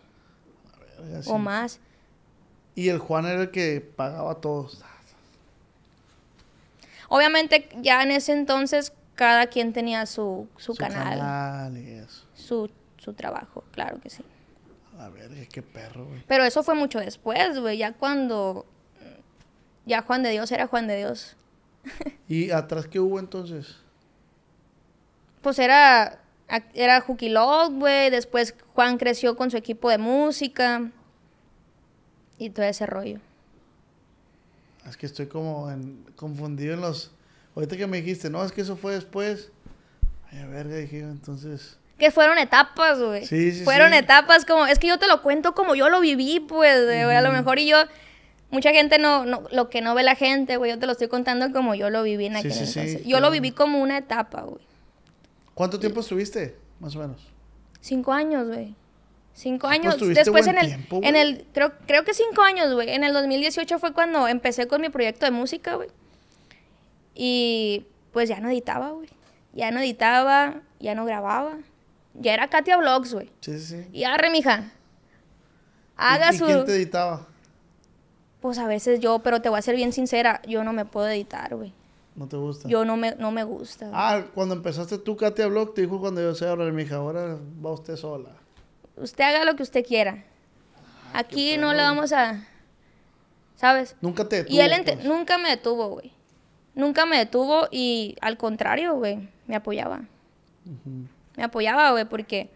o más. Y el Juan era el que pagaba a todos. Obviamente, ya en ese entonces, cada quien tenía su, su, Su canal, canal y eso. Su, su trabajo, claro que sí. A ver, qué perro, güey. Pero eso fue mucho después, güey, ya cuando ya Juan de Dios era Juan de Dios. ¿Y atrás qué hubo entonces? Pues era, era Juki Love, güey, después Juan creció con su equipo de música y todo ese rollo. Es que estoy como en- confundido en los... Ahorita que me dijiste, no, es que eso fue después. Ay, a ver, dije, entonces... Que fueron etapas, güey. Sí, sí, Fueron sí. etapas como, es que yo te lo cuento como yo lo viví, pues, güey, a lo mejor y yo, mucha gente no, no, lo que no ve la gente, güey, yo te lo estoy contando como yo lo viví en aquel sí, sí, entonces. yo claro. lo viví como una etapa, güey. ¿Cuánto tiempo estuviste? Más o menos. Cinco años, güey. Cinco Ah, pues años. Después buen en el, tiempo, en el, creo, creo que cinco años, güey. En el 2018 fue cuando empecé con mi proyecto de música, güey. Y pues ya no editaba, güey. Ya no editaba, ya no grababa. Ya era Katia Vlogs, güey. Sí, sí, sí. Y arre, mija. Haga ¿Y, y su... quién te editaba? Pues a veces yo, pero te voy a ser bien sincera, yo no me puedo editar, güey. ¿No te gusta? Yo no me, no me gusta. güey. Ah, cuando empezaste tú, Katia Blog, te dijo cuando yo sé ahora, mija, ahora va usted sola. Usted haga lo que usted quiera. Ah, Aquí no le vamos a... ¿Sabes? Nunca te detuvo, Y él pues. nunca me detuvo, güey. Nunca me detuvo y al contrario, güey, me apoyaba. Me apoyaba, güey, porque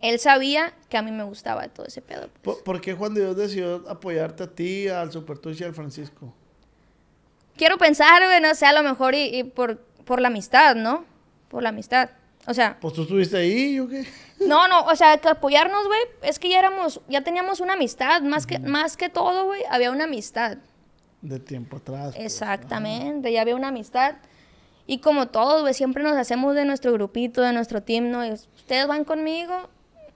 él sabía que a mí me gustaba todo ese pedo. pues. ¿Por, por qué Juan de Dios decidió apoyarte a ti, al Super Tush y al Francisco? Quiero pensar, güey, no sé, a lo mejor y, y por, por la amistad, ¿no? Por la amistad. O sea, Pues tú estuviste ahí, ¿yo qué? <laughs> no, no, o sea, que apoyarnos, güey, es que ya éramos, ya teníamos una amistad, más que, más que todo, güey, había una amistad. De tiempo atrás. pues. Exactamente, ya había una amistad. Y como todos, güey, siempre nos hacemos de nuestro grupito, de nuestro team, ¿no? Y ustedes van conmigo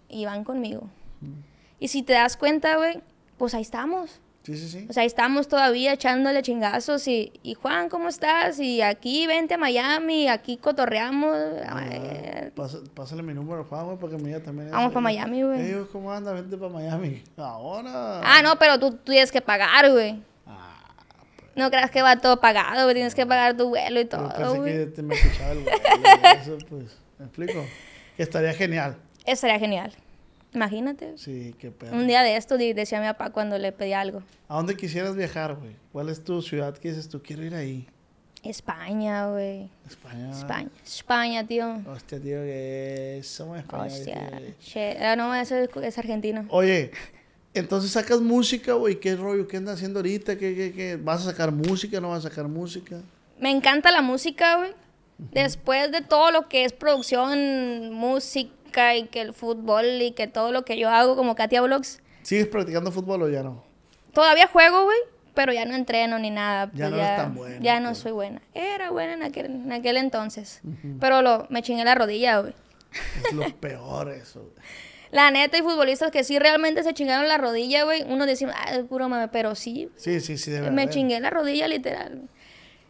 y van conmigo. Y si te das cuenta, güey, pues ahí estamos. Sí, sí, sí. O sea, ahí estamos todavía echándole chingazos y, y Juan, ¿cómo estás? Y aquí vente a Miami, aquí cotorreamos. Pasa- pásale mi número, Juan, güey, para que me diga también. Vamos eso. pa' Miami, güey. Ey, ¿cómo anda? Vente para Miami. <laughs> Ahora. Ah, no, pero tú, tú tienes que pagar, güey. No creas que va todo pagado, güey. Tienes que pagar tu vuelo y pero todo, pensé güey. que te me escuchaba el y Eso, pues, ¿me explico? Que estaría genial. Eso sería genial. Imagínate. Sí, qué pedo. Un día de esto decía mi papá cuando le pedí algo. ¿A dónde quisieras viajar, güey? ¿Cuál es tu ciudad que dices tú? Quiero ir ahí. España, güey. España. España. España, tío. Hostia, tío, que somos españoles. Hostia. tío. Che, ah, no, eso es, es argentino. Oye, entonces sacas música, güey. ¿Qué rollo? ¿Qué andas haciendo ahorita? ¿Qué, qué, qué? ¿Vas a sacar música? ¿No vas a sacar música? Me encanta la música, güey. Después de todo lo que es producción, música y que el fútbol y que todo lo que yo hago como Katia Vlogs, ¿Sigues practicando fútbol o ya no? todavía juego, güey, pero ya no entreno ni nada. Ya pues no eres tan buena, Ya no pues. soy buena. Era buena en aquel, en aquel entonces. Pero lo, me chingué la rodilla, güey. Es lo <laughs> peor eso, güey. La neta, hay futbolistas que sí realmente se chingaron la rodilla, güey. Uno decía, ah, es puro mame, pero sí, Sí, sí, sí, de verdad. me chingué la rodilla literal.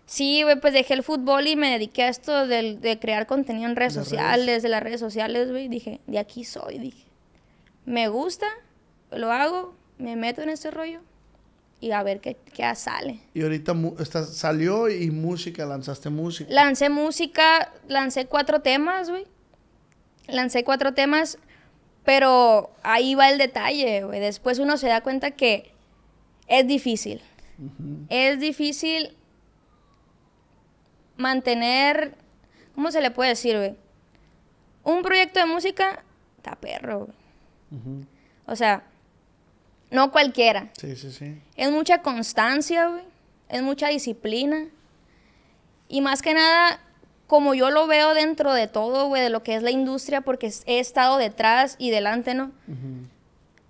Sí, güey, pues dejé el fútbol y me dediqué a esto del- de, crear contenido en redes De sociales, de las redes sociales, güey. Dije, de aquí soy, dije. Me gusta, lo hago, me meto en este rollo y a ver qué, qué sale. Y ahorita estás- salió y música, lanzaste música. Lancé música, lancé cuatro temas, güey. Lancé cuatro temas, pero ahí va el detalle, güey. Después uno se da cuenta que es difícil. Es difícil mantener, ¿cómo se le puede decir, güey? Un proyecto de música, está perro, güey. O sea, no cualquiera. Sí, sí, sí. Es mucha constancia, güey. Es mucha disciplina. Y más que nada, como yo lo veo dentro de todo, güey, de lo que es la industria, porque he estado detrás y delante, ¿no?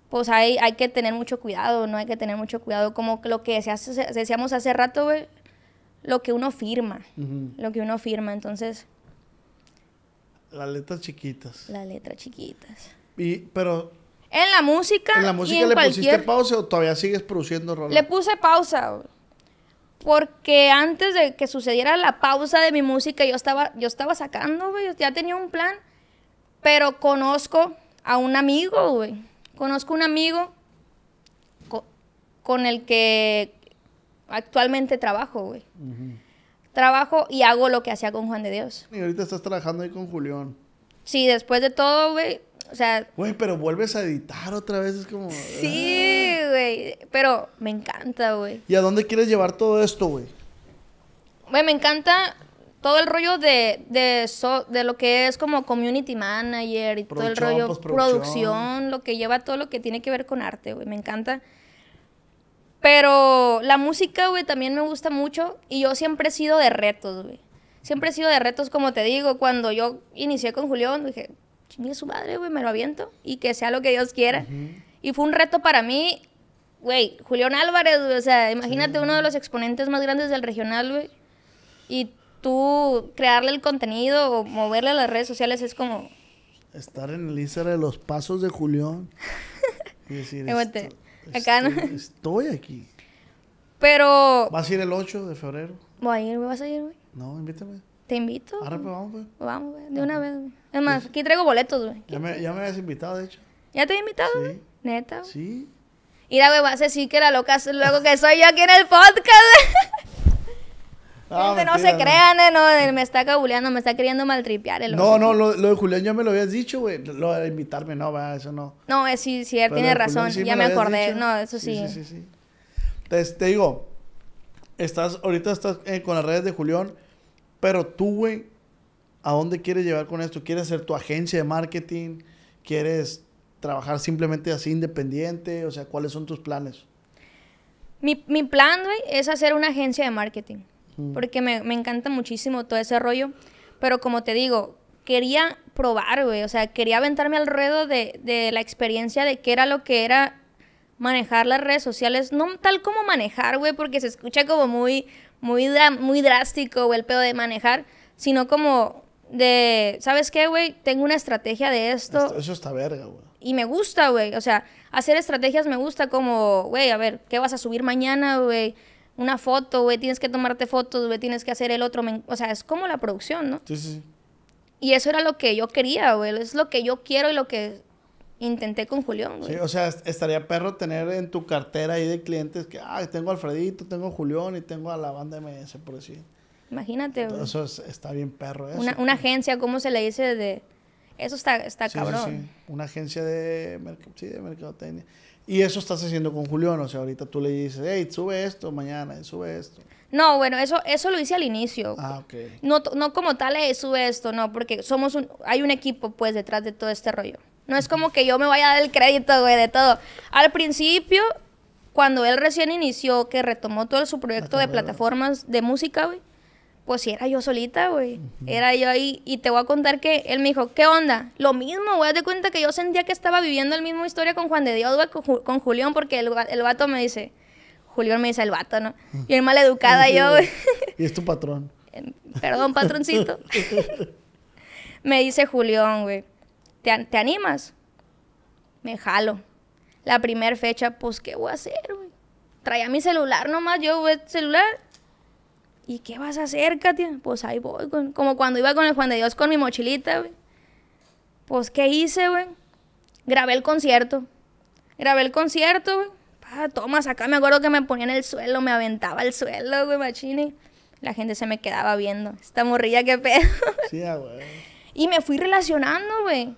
Pues hay, hay que tener mucho cuidado, ¿no? Hay que tener mucho cuidado. Como lo que se hace- se- decíamos hace rato, güey, lo que uno firma. Lo que uno firma. Entonces, Las letras chiquitas. las letras chiquitas. Y, pero, En la música. ¿en la y música en le cualquier... pusiste pausa o todavía sigues produciendo rolas? Le puse pausa, güey. Porque antes de que sucediera la pausa de mi música, yo estaba, yo estaba sacando, güey. Ya tenía un plan. Pero conozco a un amigo, güey. Conozco un amigo co- con el que actualmente trabajo, güey. Trabajo y hago lo que hacía con Juan de Dios. Y ahorita estás trabajando ahí con Julián. Sí, después de todo, güey. O sea, Güey, pero vuelves a editar otra vez, es como... sí, güey. Pero me encanta, güey. ¿Y a dónde quieres llevar todo esto, güey? Güey, me encanta todo el rollo de, de, so- de lo que es como community manager y todo el rollo producción, lo que lleva todo lo que tiene que ver con arte, güey. Me encanta. Pero la música, güey, también me gusta mucho y yo siempre he sido de retos, güey. Siempre he sido de retos, como te digo, cuando yo inicié con Julián, dije, chingue su madre, güey, me lo aviento y que sea lo que Dios quiera. Y fue un reto para mí, güey, Julián Álvarez, o sea, imagínate uno de los exponentes más grandes del regional, güey. Y tú crearle el contenido o moverle a las redes sociales es como, Estar en el Instagram de los pasos de Julián. Y decir, Eh, güey, te- "Esto- acá, ¿no? estoy, estoy aquí. pero... ¿Vas a ir el 8 de febrero? Voy a ir, güey, ¿vas a ir, güey? No, invítame. Te invito. Ahora pues vamos, güey. Vamos, güey, de una vez, güey. Es más, aquí traigo boletos, güey. Ya me, ya me habías invitado, de hecho. ¿Ya te he invitado, Sí. güey? Neta, güey. Sí. Mira, güey, vas a decir que la loca es luego que soy yo aquí en el podcast. <laughs> Ah, no mentira, se crean, eh, no, me está cabuleando, me está queriendo maltripear el No, no, lo, lo de Julián ya me lo habías dicho, güey. Lo de invitarme, no, va, eso no. No, eh, sí, sí, él Pero tiene razón, sí ya me acordé. dicho. No, eso sí. Sí, sí, sí. sí. Entonces, te digo, estás, ahorita estás eh, con las redes de Julián, pero tú, güey, ¿a dónde quieres llevar con esto? ¿Quieres ser tu agencia de marketing? ¿Quieres trabajar simplemente así independiente? O sea, ¿cuáles son tus planes? Mi, mi plan, güey, es hacer una agencia de marketing. Porque me, me encanta muchísimo todo ese rollo. Pero como te digo, quería probar, güey. O sea, quería aventarme al ruedo de, de la experiencia de qué era lo que era manejar las redes sociales. No tal como manejar, güey, porque se escucha como muy, muy, muy drástico, güey, el pedo de manejar. Sino como de, ¿sabes qué, güey? Tengo una estrategia de esto eso está verga, güey. y me gusta, güey. O sea, hacer estrategias me gusta como, güey, a ver, ¿qué vas a subir mañana, güey? Una foto, güey, tienes que tomarte fotos, güey, tienes que hacer el otro. O sea, es como la producción, ¿no? Sí, sí, sí. Y eso era lo que yo quería, güey. Es lo que yo quiero y lo que intenté con Julián, güey. Sí, o sea, est- estaría perro tener en tu cartera ahí de clientes que, ah, tengo a Alfredito, tengo a Julián y tengo a la banda MS, por decir. Imagínate, güey. Eso es- está bien perro eso. Una, una agencia, ¿cómo se le dice? de Eso está, está Sí, cabrón. sí. Una agencia de, sí, de mercadotecnia. Y eso estás haciendo con Julián. O sea, ahorita tú le dices, hey, sube esto mañana, sube esto. No, bueno, eso, eso lo hice al inicio. Ah, ok. No, no como tal, eh, sube esto, no, porque somos un, hay un equipo, pues, detrás de todo este rollo. No es como que yo me vaya a dar el crédito, güey, de todo. Al principio, cuando él recién inició, que retomó todo su proyecto de plataformas de música, güey, pues sí era yo solita, güey. Era yo ahí, y te voy a contar que él me dijo, ¿qué onda? Lo mismo, güey, de cuenta que yo sentía que estaba viviendo la misma historia con Juan de Dios, güey, con, Ju- con Julián, porque el, el vato me dice, Julián me dice el vato, ¿no? Bien maleducada yo, güey. <laughs> Y es tu patrón. Eh, Perdón, patroncito. Me dice Julián, güey. ¿Te, te animas? Me jalo. La primera fecha, pues, ¿qué voy a hacer, güey? Traía mi celular nomás, yo, güey, celular. ¿Y qué vas a hacer, Katia? Pues ahí voy, con- como cuando iba con el Juan de Dios con mi mochilita, güey. Pues, ¿qué hice, güey? Grabé el concierto. Grabé el concierto, güey. Ah, tomas acá. Me acuerdo que me ponía en el suelo, me aventaba al suelo, güey, machine. La gente se me quedaba viendo. Esta morrilla, qué pedo. Sí, ah, güey. y me fui relacionando, güey.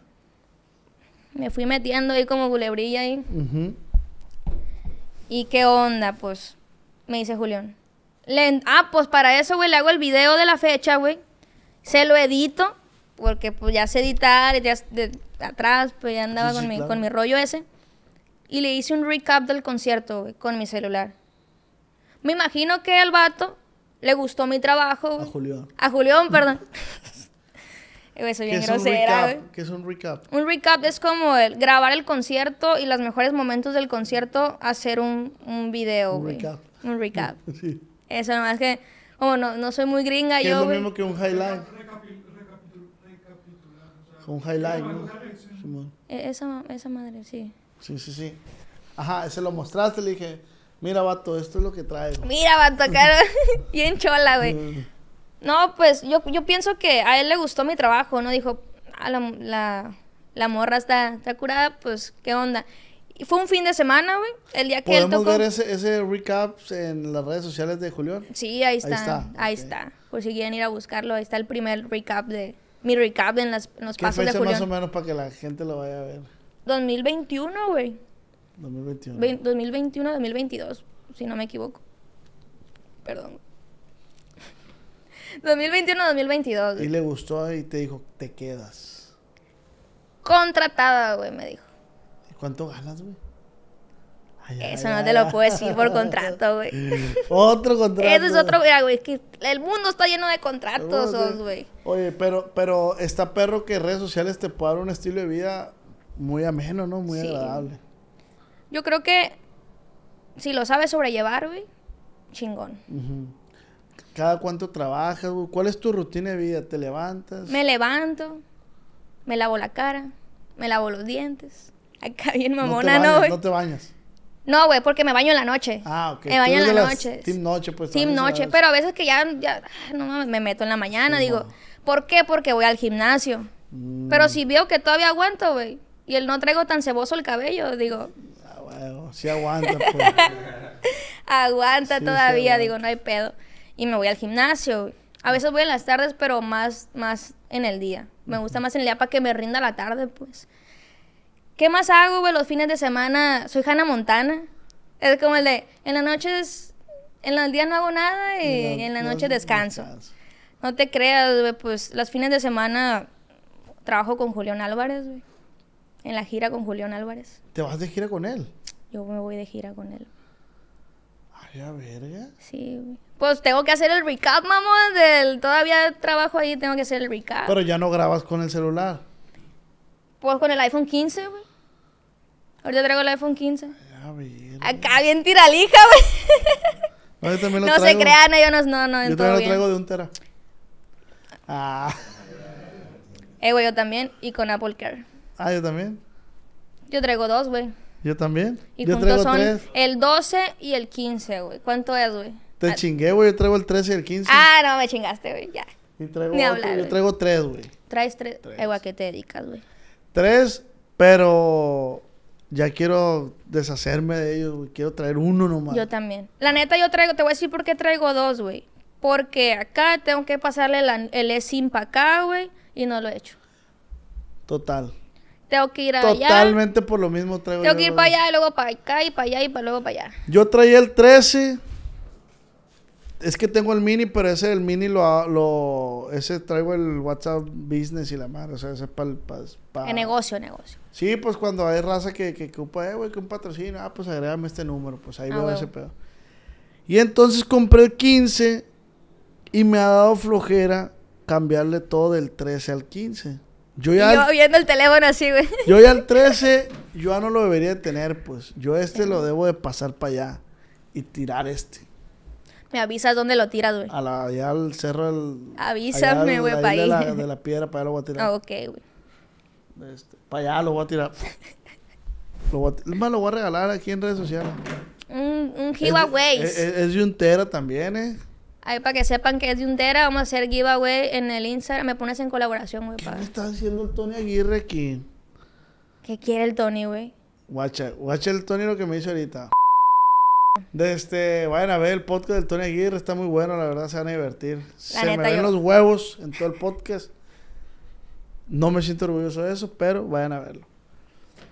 Me fui metiendo ahí como culebrilla ahí. ¿Y qué onda? Pues, me dice Julián. Le- ah, pues para eso, güey, le hago el video de la fecha, güey. Se lo edito, porque pues ya sé editar, ya de atrás, pues ya andaba Sí, sí, con, mi, claro. con mi rollo ese. Y le hice un recap del concierto, güey, con mi celular. Me imagino que al vato le gustó mi trabajo, A. Julián. A Julián, <laughs> perdón. Güey, soy ¿Qué bien es un recap? ¿Qué es un recap? Un recap es como el grabar el concierto y los mejores momentos del concierto, hacer un, un video, Un güey. recap. Un recap. <laughs> Sí. Eso nomás que, como no, no soy muy gringa es yo, lo güey. mismo que un highlight. Un highlight. Eh, Esa, esa madre, sí. Sí, sí, sí. Ajá, ese lo mostraste, le dije, mira, vato, esto es lo que traigo. Mira, va a tocar bien chola, güey. No, pues yo, yo pienso que a él le gustó mi trabajo, ¿no? Dijo, a la, la, la morra está, está curada, pues, ¿qué onda? Y fue un fin de semana, güey. El día que él ¿Podemos ver ese, ese recap en las redes sociales de Julián? Sí, ahí está. Ahí está. Por si quieren ir a buscarlo, ahí está el primer recap de. Mi recap en, las, en los ¿Qué pasos de fecha más o Julián. menos para que la gente lo vaya a ver? 2021, güey. 2021. Vein- 2021, 2022, si no me equivoco. Perdón. <laughs> 2021, 2022. Y le gustó y te dijo, te quedas. Contratada, güey, me dijo. ¿Y cuánto ganas, güey? Ay, ay, Eso no te lo puedo decir por contrato, <laughs> güey. Otro contrato. Eso es otro, mira, güey, es que el mundo está lleno de contratos, güey. Oye, pero, pero está perro que redes sociales te puedan dar un estilo de vida muy ameno, ¿no? Muy Sí. agradable. Yo creo que si lo sabes sobrellevar, güey, chingón. ¿Cada cuánto trabajas, güey? ¿Cuál es tu rutina de vida? ¿Te levantas? Me levanto, me lavo la cara, me lavo los dientes. Acá bien no te mamona, ¿no, bañas, güey? no te bañas. No, güey, porque me baño en la noche. Ah, ok. Me baño en la noche. Team noche, pues. Team noche, pero a veces que ya, ya ah, no mames, me meto en la mañana, Sí, digo. ¿por qué? Porque voy al gimnasio. Mm, Pero si veo que todavía aguanto, güey, y el no traigo tan ceboso el cabello, digo, ah, bueno, sí aguanta, pues. <laughs> aguanta Sí, todavía, digo, no hay pedo. Y me voy al gimnasio. güey. A veces voy en las tardes, pero más, más en el día. Me gusta más en el día para que me rinda la tarde, pues. ¿Qué más hago, güey? Los fines de semana. Soy Hannah Montana. Es como el de, en las noches, en el día no hago nada y No, en la no, noche descanso. descanso. No te creas, güey, pues los fines de semana trabajo con Julián Álvarez, güey. En la gira con Julián Álvarez. ¿Te vas de gira con él? Yo me voy de gira con él. Ay, a verga. Sí, güey. Pues tengo que hacer el recap, mamón, del... Todavía trabajo ahí, tengo que hacer el recap. Pero ya no grabas con el celular. Pues con el iPhone 15, güey. Ahorita traigo el iPhone 15. Ay, a ver. Acá bien tiralija, <laughs> güey. No, lo se crean, yo no, no, no, Yo también lo bien. traigo de un tera. Ah, Eh, güey, yo también. Y con Apple Care. ah, yo también. Yo traigo dos, güey. Yo también. Y yo juntos traigo son tres. el 12 y el 15, güey. ¿Cuánto es, güey? Te Ah, chingué, güey. Yo traigo el 13 y el 15. Ah, no, me chingaste, güey, ya. y traigo ni otro, hablar, Yo traigo tres, güey. Traes tres. Tres. Eh, güey, ¿a qué te dedicas, güey? Tres, pero ya quiero deshacerme de ellos, güey. Quiero traer uno nomás. Yo también. La neta, yo traigo, te voy a decir por qué traigo dos, güey. Porque acá tengo que pasarle la- el eSIM para acá, güey, y no lo he hecho. Total. Tengo que ir allá. Totalmente por lo mismo traigo Tengo yo que ir para allá, y luego para acá, y para allá, y para luego para allá. Yo traía el 13. Es que tengo el mini, pero ese el mini lo, lo ese traigo el WhatsApp Business y la madre, o sea, ese es para pa, En negocio, negocio. Sí, pues cuando hay raza que, que, que ocupa, eh, güey, que un patrocinio, ah, pues agrégame este número, pues ahí Ah, veo huevo. ese pedo. Y entonces compré el 15 y me ha dado flojera cambiarle todo del 13 al 15. Yo ya, yo viendo el teléfono así, güey. <laughs> yo ya el 13, yo ya no lo debería de tener, pues. Yo este lo debo de pasar para allá y tirar este. Me avisas dónde lo tiras, güey. A la, allá al cerro del... Avísame, güey, ahí pa' de ahí. la, de la piedra, para allá lo voy a tirar. Ah, ok, güey. Este, para allá lo voy a tirar. lo voy a, más, lo voy a regalar aquí en redes sociales. Un, un giveaway. Es, es- es de un tera también, ¿eh? Ahí para que sepan que es de un Tera, vamos a hacer giveaway en el Instagram. Me pones en colaboración, güey. ¿Qué me está haciendo el Tony Aguirre aquí? ¿Qué quiere el Tony, güey? Guacha, guacha el Tony lo que me hizo ahorita. De este, vayan a ver el podcast del Tony Aguirre, está muy bueno, la verdad se van a divertir. se neta, me ven yo- los huevos en todo el podcast. No me siento orgulloso de eso, pero vayan a verlo.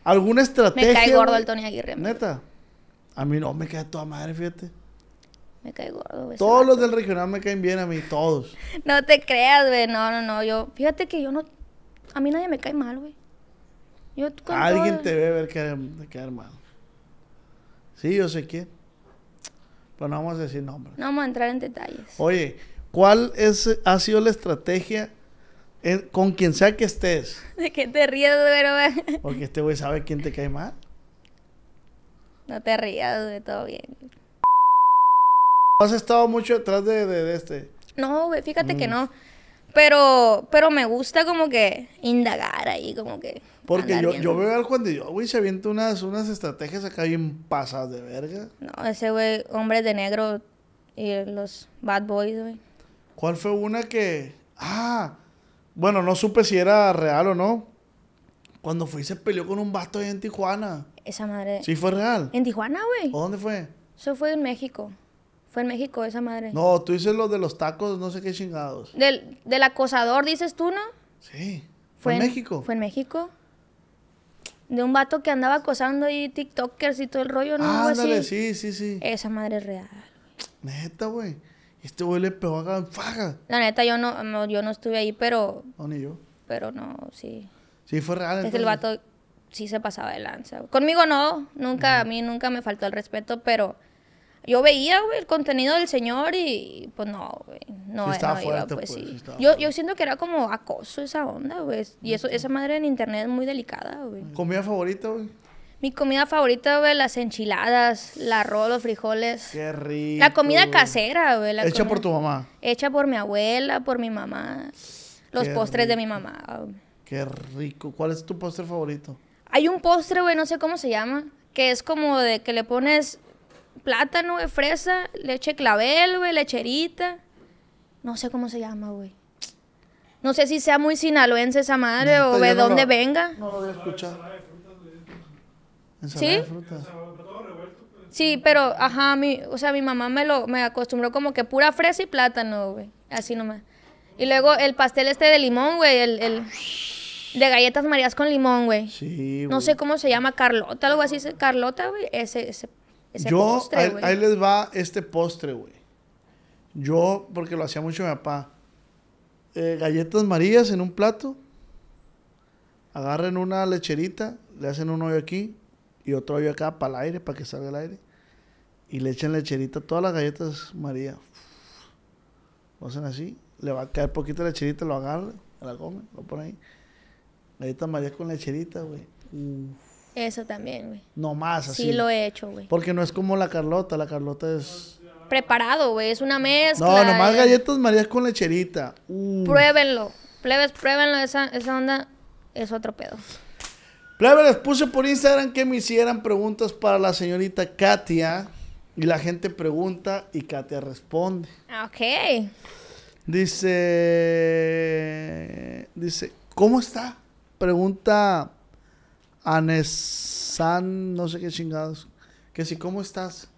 ¿Alguna estrategia? Me cae gordo el Tony Aguirre. Neta. A mí no me cae toda madre, fíjate. Me cae gordo, güey. Todos los del regional me caen bien a mí, todos. <laughs> No te creas, güey. No, no, no. Yo, fíjate que yo no. A mí nadie me cae mal, güey. Yo Alguien todo- te ve ver caer, caer mal. Sí, yo sé quién. Pero no vamos a decir nombres. No vamos a entrar en detalles. Oye, ¿cuál es, ha sido la estrategia en- con quien sea que estés? <laughs> ¿De qué te ríes, güey? <laughs> Porque este güey sabe quién te cae mal. No te rías, güey. Todo bien. Has estado mucho detrás de, de- de este. No, güey. Fíjate Mm. que no. Pero, pero me gusta como que indagar ahí, como que. Porque yo, yo veo al Juan de Dios, güey, se avienta unas, unas estrategias acá bien pasadas de verga. No, ese güey, hombres de negro y los bad boys, güey. ¿Cuál fue una que... Ah, bueno, no supe si era real o no. Cuando fui se peleó con un vato ahí en Tijuana. Esa madre. ¿Sí fue real? En Tijuana, güey. ¿O dónde fue? Eso fue en México. Fue en México esa madre. No, tú dices lo de los tacos, no sé qué chingados. Del, del acosador, dices tú, ¿no? Sí. ¿Fue en México? Fue en México. De un vato que andaba acosando ahí TikTokers y todo el rollo, ¿no? Ah, ándale, sí, sí, sí. Esa madre es real. Neta, güey. Este güey le pegó en faga. La neta, yo no, no, yo no estuve ahí, pero, No, ni yo. pero no, sí. Sí, fue real. Es que el vato sí se pasaba de lanza. Conmigo no, nunca, a mí nunca me faltó el respeto, pero yo veía, güey, el contenido del señor y pues no, güey. No, Sí estaba no iba, pues, pues, sí. sí estaba yo, yo siento que era como acoso esa onda, güey. Y eso, esa madre en internet es muy delicada, güey. ¿Comida favorita, güey? Mi comida favorita, güey, las enchiladas, el arroz, los frijoles. Qué rico. La comida casera, güey. la Hecha comida- por tu mamá. Hecha por mi abuela, por mi mamá. Los Qué postres de mi mamá. güey. Qué rico. ¿Cuál es tu postre favorito? Hay un postre, güey, no sé cómo se llama, que es como de que le pones plátano, güey, fresa, leche clavel, güey, lecherita. No sé cómo se llama, güey. No sé si sea muy sinaloense esa madre o de no dónde lo- venga. No lo había escuchado. ¿Sí? de frutas. Sí, pero, ajá, mi, o sea, mi mamá me lo, me acostumbró como que pura fresa y plátano, güey. Así nomás. Y luego el pastel este de limón, güey, el, el de galletas marías con limón, güey. Sí, No sé cómo se llama, Carlota, algo así, Carlota, güey, ese, ese, ese Yo, postre, ahí, güey. ahí les va este postre, güey. Yo, porque lo hacía mucho mi papá. Eh, galletas marías en un plato. Agarren una lecherita, le hacen un hoyo aquí y otro hoyo acá para el aire, para que salga el aire. Y le echan lecherita a todas las galletas María. Lo hacen así. Le va a caer poquito de lecherita, lo agarra, la come, lo pone ahí. Galletas María con lecherita, güey. Uf, Eso también, güey. No más, así. Sí lo he hecho, güey. Porque no es como la Carlota, la Carlota es... Preparado, güey, es una mezcla. No, nomás eh. galletas marías con lecherita. Uh. Pruébenlo. Plebes, pruébenlo, esa, esa onda es otro pedo. Plebe, les puse por Instagram que me hicieran preguntas para la señorita Katia. Y la gente pregunta y Katia responde. Ah, Ok. Dice... Dice, ¿cómo está? Pregunta Anesan, no sé qué chingados. Que si, ¿cómo estás?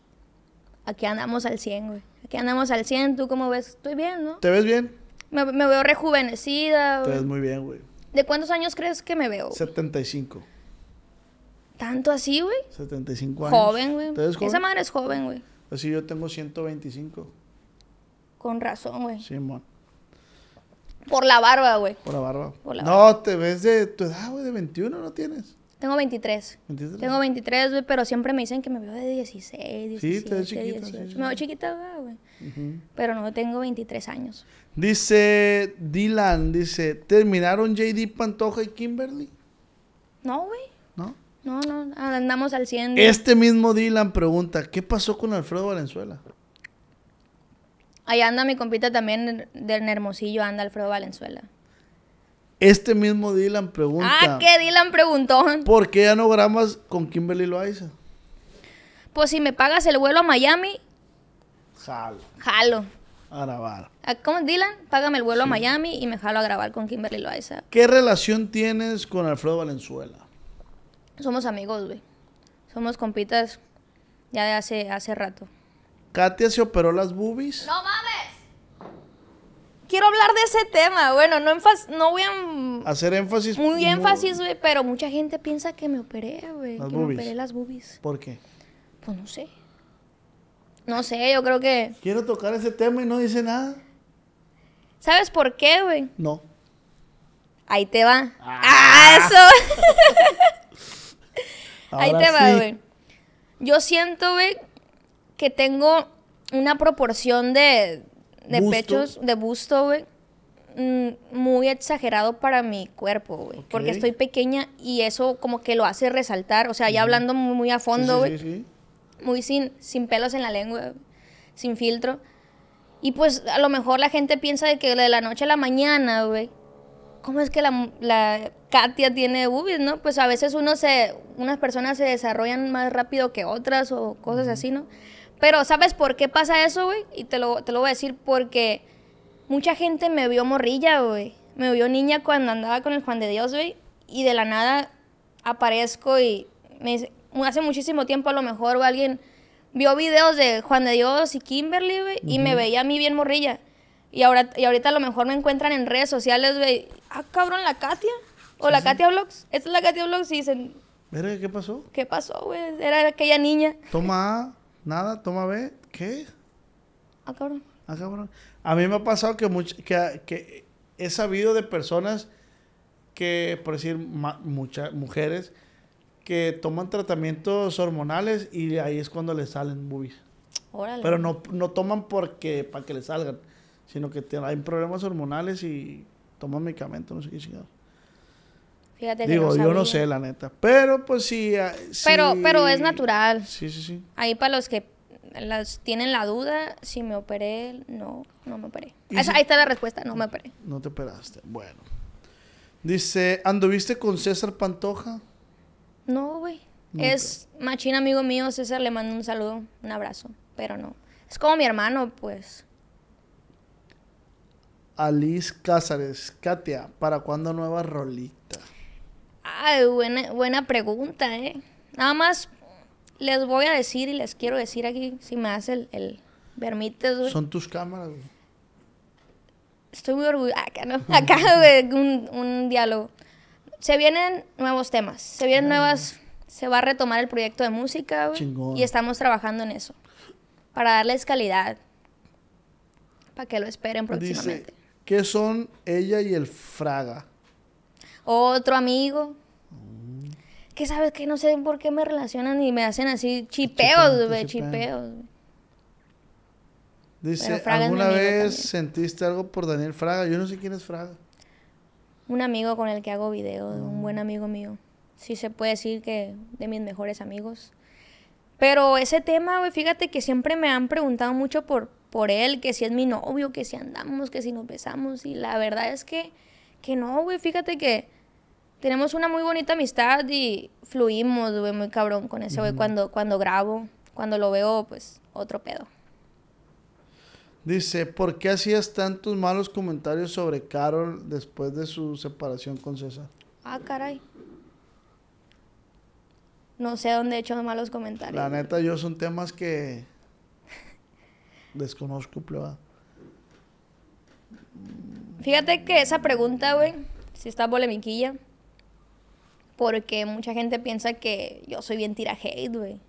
Aquí andamos al 100, güey. Aquí andamos al 100, ¿tú cómo ves? Estoy bien, ¿no? ¿Te ves bien? Me, me veo rejuvenecida, Te güey. ves muy bien, güey. ¿De cuántos años crees que me veo? 75. ¿Tanto así, güey? 75 años. Joven, güey. ¿Te ves joven? Esa madre es joven, güey. Así yo tengo 125. Con razón, güey. Sí, mon. Por la barba, güey. Por la barba. Por la no, te ves de tu edad, güey, de 21, ¿no tienes? Tengo 23. 23. Tengo 23, güey, pero siempre me dicen que me veo de 16, 17, te ves chiquita, sí, 18. sí. Me veo chiquita, güey. Ujú. Pero no, tengo 23 años. Dice Dylan, dice, ¿terminaron JD Pantoja y Kimberly? No, güey. ¿No? No, no, andamos al 100. güey. Este mismo Dylan pregunta, ¿qué pasó con Alfredo Valenzuela? Ahí anda mi compita también del Hermosillo, anda Alfredo Valenzuela. Este mismo Dylan pregunta, Ah, ¿qué Dylan preguntó? ¿por qué ya no grabas con Kimberly Loaiza? Pues si me pagas el vuelo a Miami, Jalo, jalo. a grabar. Ah, ¿Cómo Dylan? Págame el vuelo a Miami y me jalo a grabar con Kimberly Loaiza. ¿Qué relación tienes con Alfredo Valenzuela? Somos amigos, güey. Somos compitas Ya de hace, hace rato. Katia se operó las boobies. ¡No mames! Quiero hablar de ese tema. Bueno, no, no voy a... Hacer énfasis. Muy énfasis, güey, pero mucha gente piensa que me operé, güey. Que boobies. me operé las boobies. ¿Por qué? Pues no sé. No sé, yo creo que... Quiero tocar ese tema y no dice nada. ¿Sabes por qué, güey? No. Ahí te va. ¡Ah, eso! <laughs> Ahí te va, güey. Yo siento, güey, que tengo una proporción de, de Busto. pechos, de busto, güey, mm, muy exagerado para mi cuerpo, güey. Porque estoy pequeña y eso como que lo hace resaltar. O sea, ya hablando muy, muy a fondo, sí, güey. sí, sí. Muy sin, sin pelos en la lengua, sin filtro. Y pues a lo mejor la gente piensa de que de la noche a la mañana, güey. ¿Cómo es que la, la Katia tiene boobies, no? Pues a veces uno se, unas personas se desarrollan más rápido que otras o cosas así, ¿no? Pero ¿sabes por qué pasa eso, güey? Y te lo, te lo voy a decir porque mucha gente me vio morrilla, güey. Me vio niña cuando andaba con el Juan de Dios, güey. Y de la nada aparezco y me dice- hace muchísimo tiempo a lo mejor o alguien vio videos de Juan de Dios y Kimberly, güey, y me veía a mí bien morrilla. Y, ahora, y ahorita a lo mejor me encuentran en redes sociales, güey. Ah, cabrón, la Katia. O la Katia Vlogs. Esta es la Katia Vlogs y dicen, ¿qué pasó? ¿qué pasó, güey? Era aquella niña. Toma nada, toma B. ¿Qué? Ah, cabrón. Ah, cabrón. A mí me ha pasado que, much- que, que he sabido de personas que, por decir, muchas mujeres que toman tratamientos hormonales y ahí es cuando les salen boobies. Órale. Pero no, no toman porque para que les salgan, sino que tienen- hay problemas hormonales y toman medicamentos, no sé qué chingados. Fíjate que Digo, no yo no sé, la neta. Pero pues sí. ah, Pero, pero es natural. Sí, sí, sí. Ahí para los que las tienen la duda, si me operé, no, no me operé. ¿Y Esa- si- ahí está la respuesta, no me operé. No te operaste. Bueno. Dice, ¿anduviste con César Pantoja? No, güey. Es machín amigo mío, César, le mando un saludo, un abrazo, pero no. Es como mi hermano, pues. Alice Cázares, Katia, ¿para cuándo nueva rolita? Ay, buena, buena pregunta, ¿eh? Nada más les voy a decir y les quiero decir aquí, si me hace el, el permites, güey. Son tus cámaras, güey. Estoy muy orgullosa. Acá, ¿no? <laughs> Acá, güey, un, un diálogo. Se vienen nuevos temas. Se vienen nuevas. Se va a retomar el proyecto de música, güey. Chingón. Y estamos trabajando en eso. Para darles calidad. Para que lo esperen Dice, próximamente. ¿qué son ella y el Fraga? Otro amigo. Que sabes que no sé por qué me relacionan y me hacen así chipeos, güey. Chipeos. Dice, ¿alguna vez sentiste algo por Daniel Fraga? Yo no sé quién es Fraga. Un amigo con el que hago videos, un Mm. buen amigo mío. Sí se puede decir que de mis mejores amigos. Pero ese tema, güey, fíjate que siempre me han preguntado mucho por, por él, que si es mi novio, que si andamos, que si nos besamos. Y la verdad es que, que no, güey, fíjate que tenemos una muy bonita amistad y fluimos, güey, muy cabrón con ese güey cuando, cuando grabo. Cuando lo veo, pues, otro pedo. Dice, ¿por qué hacías tantos malos comentarios sobre Carol después de su separación con César? Ah, caray. No sé dónde he hecho malos comentarios. La neta, yo son temas que <laughs> desconozco, pleba. Fíjate que esa pregunta, güey, sí está polemiquilla. Porque mucha gente piensa que yo soy bien tira hate, güey.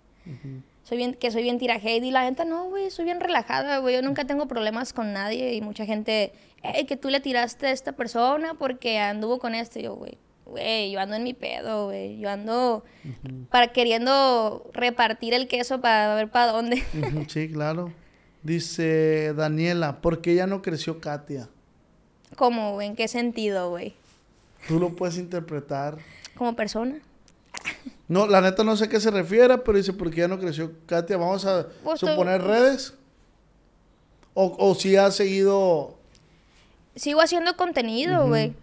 Soy bien, que soy bien tira hate. Y la gente, no, güey, soy bien relajada, güey. Yo nunca tengo problemas con nadie. Y mucha gente, hey, que tú le tiraste a esta persona porque anduvo con este. Y yo, güey, güey, yo ando en mi pedo, güey. Yo ando para queriendo repartir el queso para ver para dónde. Sí, claro. Dice Daniela, ¿por qué ya no creció Katia? ¿Cómo, güey? ¿En qué sentido, güey? Tú lo puedes interpretar. Como persona. No, la neta no sé a qué se refiere, pero dice, ¿por qué ya no creció Katia? Vamos a Pues suponer redes. O, o si ha seguido... sigo haciendo contenido, güey.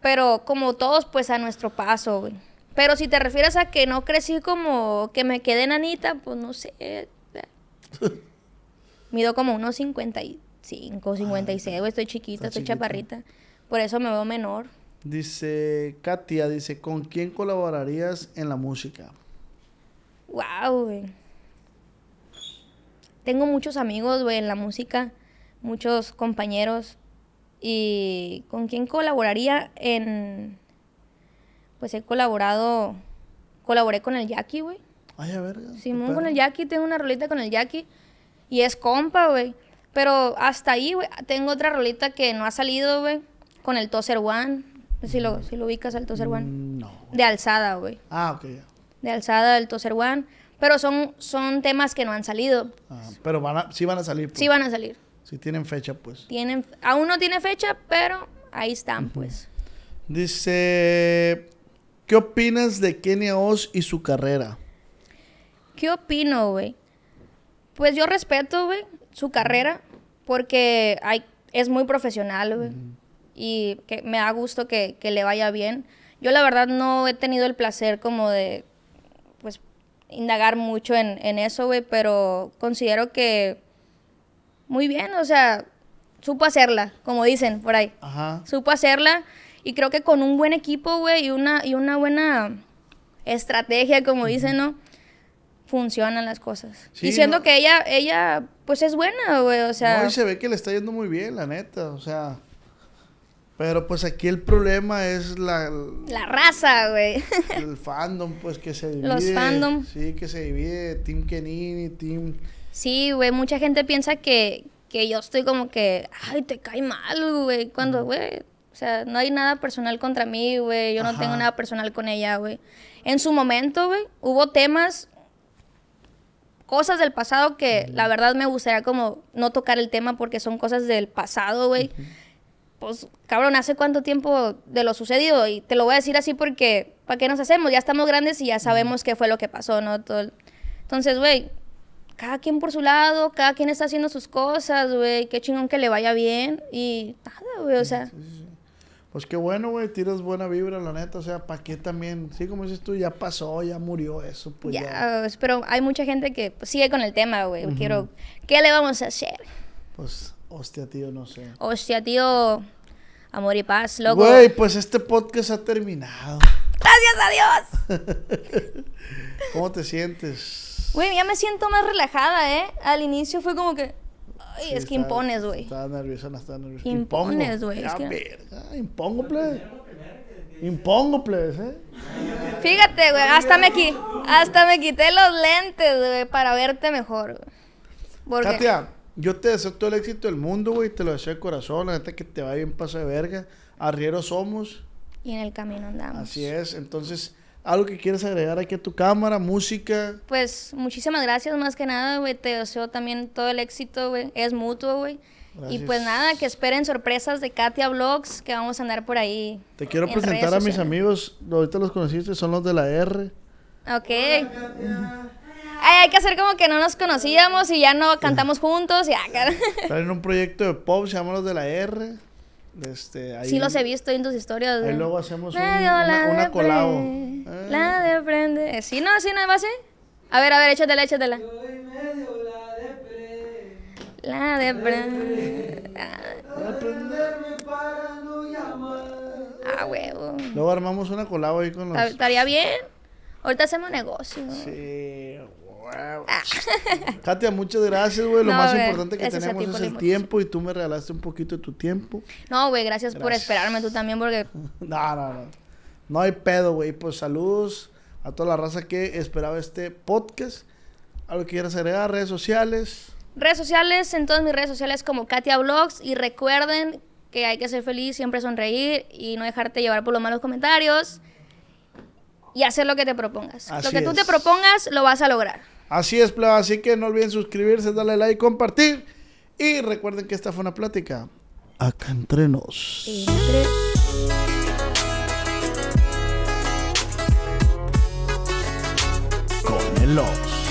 Pero como todos, pues a nuestro paso, güey. Pero si te refieres a que no crecí como que me quedé nanita, pues no sé. <laughs> Mido como unos 55, 56, güey. Estoy chiquita, Ah, estoy chiquita. chaparrita. Por eso me veo menor. Dice Katia, dice, ¿con quién colaborarías en la música? Wow, güey. tengo muchos amigos, güey, en la música, muchos compañeros. ¿Y con quién colaboraría? En. Pues he colaborado. Colaboré con el Jackie, güey. Ay, a ver. Simón con el Jackie, tengo una rolita con el Jackie. Y es compa, güey. Pero hasta ahí, güey. Tengo otra rolita que no ha salido, güey. Con el Tozer One. No sé Si lo, si lo ubicas al Tozer One. Mm, No. De alzada, güey. Ah, ok. ya. De alzada del Tozer One. Pero son, son temas que no han salido. Ah, pero van a, sí van a salir. Pues. Sí van a salir. Sí tienen fecha, pues. Tienen, aún no tiene fecha, pero ahí están, pues. Dice, ¿qué opinas de Kenia Oz y su carrera? ¿Qué opino, güey? Pues yo respeto, güey, su carrera, porque hay, es muy profesional, güey. Y que me da gusto que, que le vaya bien. Yo la verdad no he tenido el placer como de, pues, indagar mucho en, en eso, güey, pero considero que muy bien, o sea, supo hacerla, como dicen por ahí. Ajá. Supo hacerla y creo que con un buen equipo, güey, y una, y una buena estrategia, como dicen, ¿no? Funcionan las cosas. Sí, y siento no- que ella, ella, pues es buena, güey, o sea... No, y se ve que le está yendo muy bien, la neta, o sea. Pero pues aquí el problema es la, La raza, güey. el fandom, pues que se divide. Los fandom. Sí, que se divide, Team Kenini, Team... sí, güey, mucha gente piensa que, que yo estoy como que, ay, te cae mal, güey, cuando, güey, o sea, no hay nada personal contra mí, güey, yo no tengo nada personal con ella, güey. En su momento, güey, hubo temas, cosas del pasado que la verdad me gustaría como no tocar el tema porque son cosas del pasado, güey. Pues, cabrón, ¿hace cuánto tiempo de lo sucedido? Y te lo voy a decir así porque, ¿para qué nos hacemos? Ya estamos grandes y ya sabemos qué fue lo que pasó, ¿no? Todo el- Entonces, güey, cada quien por su lado, cada quien está haciendo sus cosas, güey. Qué chingón que le vaya bien. Y nada, güey, o sea. Pues qué bueno, güey, tiras buena vibra, la neta, o sea, ¿para qué también? Sí, como dices tú, ya pasó, ya murió eso, pues ya. ya, pero hay mucha gente que pues, sigue con el tema, güey. Quiero, ¿qué le vamos a hacer? Pues, hostia, tío, no sé. Hostia, tío, amor y paz, loco. Güey, pues este podcast ha terminado. Gracias a Dios. <laughs> ¿Cómo te sientes? Güey, ya me siento más relajada, ¿eh? Al inicio fue como que, ay, Sí, es que estaba- impones, güey. Estaba nerviosa, no estaba nerviosa. Impones, güey, es que- verga, impongo, plebes. Impongo, plebes, ¿eh? Fíjate, güey, hasta me, qui- hasta me quité los lentes, güey, para verte mejor, güey. Porque, Katia, yo te deseo todo el éxito del mundo, güey. Te lo deseo de corazón. La neta que te vaya bien paso de verga. Arrieros somos. y en el camino andamos. Así es. Entonces, algo que quieres agregar aquí a tu cámara, música. Pues muchísimas gracias más que nada, güey. Te deseo también todo el éxito, güey. Es mutuo, güey. Y Gracias. pues nada, que esperen sorpresas de Katia Vlogs, que vamos a andar por ahí. Te quiero en presentar a mis amigos. Ahorita los conociste, son los de la R. Ok. Ay, hay que hacer como que no nos conocíamos y ya no cantamos juntos. Y acá. Traen un proyecto de pop, se llama los de la R. Este, ahí, Sí los he visto en tus historias, Ahí luego hacemos un- una, la una de colabo. Ah. La de prende. Sí, no, sí, no, va así. A ver, a ver, échatela, échatela. La de prende. Ah, huevo. Luego armamos una colabo ahí con los... Ta- Estaría bien. Ahorita hacemos negocio. Sí. <laughs> Katia, muchas gracias, güey. Lo No, más güey, importante que tenemos es por el tiempo y tú me regalaste un poquito de tu tiempo. No, güey, gracias, por Gracias. esperarme tú también, porque <laughs> No, no, no. No hay pedo, güey. Pues saludos a toda la raza que esperaba este podcast. ¿Algo que quieras agregar? Redes sociales. redes sociales, en todas mis redes sociales como Katia Vlogs. Y recuerden que hay que ser feliz, siempre sonreír y no dejarte llevar por los malos comentarios. Y hacer lo que te propongas. Así lo que tú es. te propongas, lo vas a lograr. Así es, pleba. Así que no olviden suscribirse, darle like, compartir. Y recuerden que esta fue una plática acá entre nos. Entre-.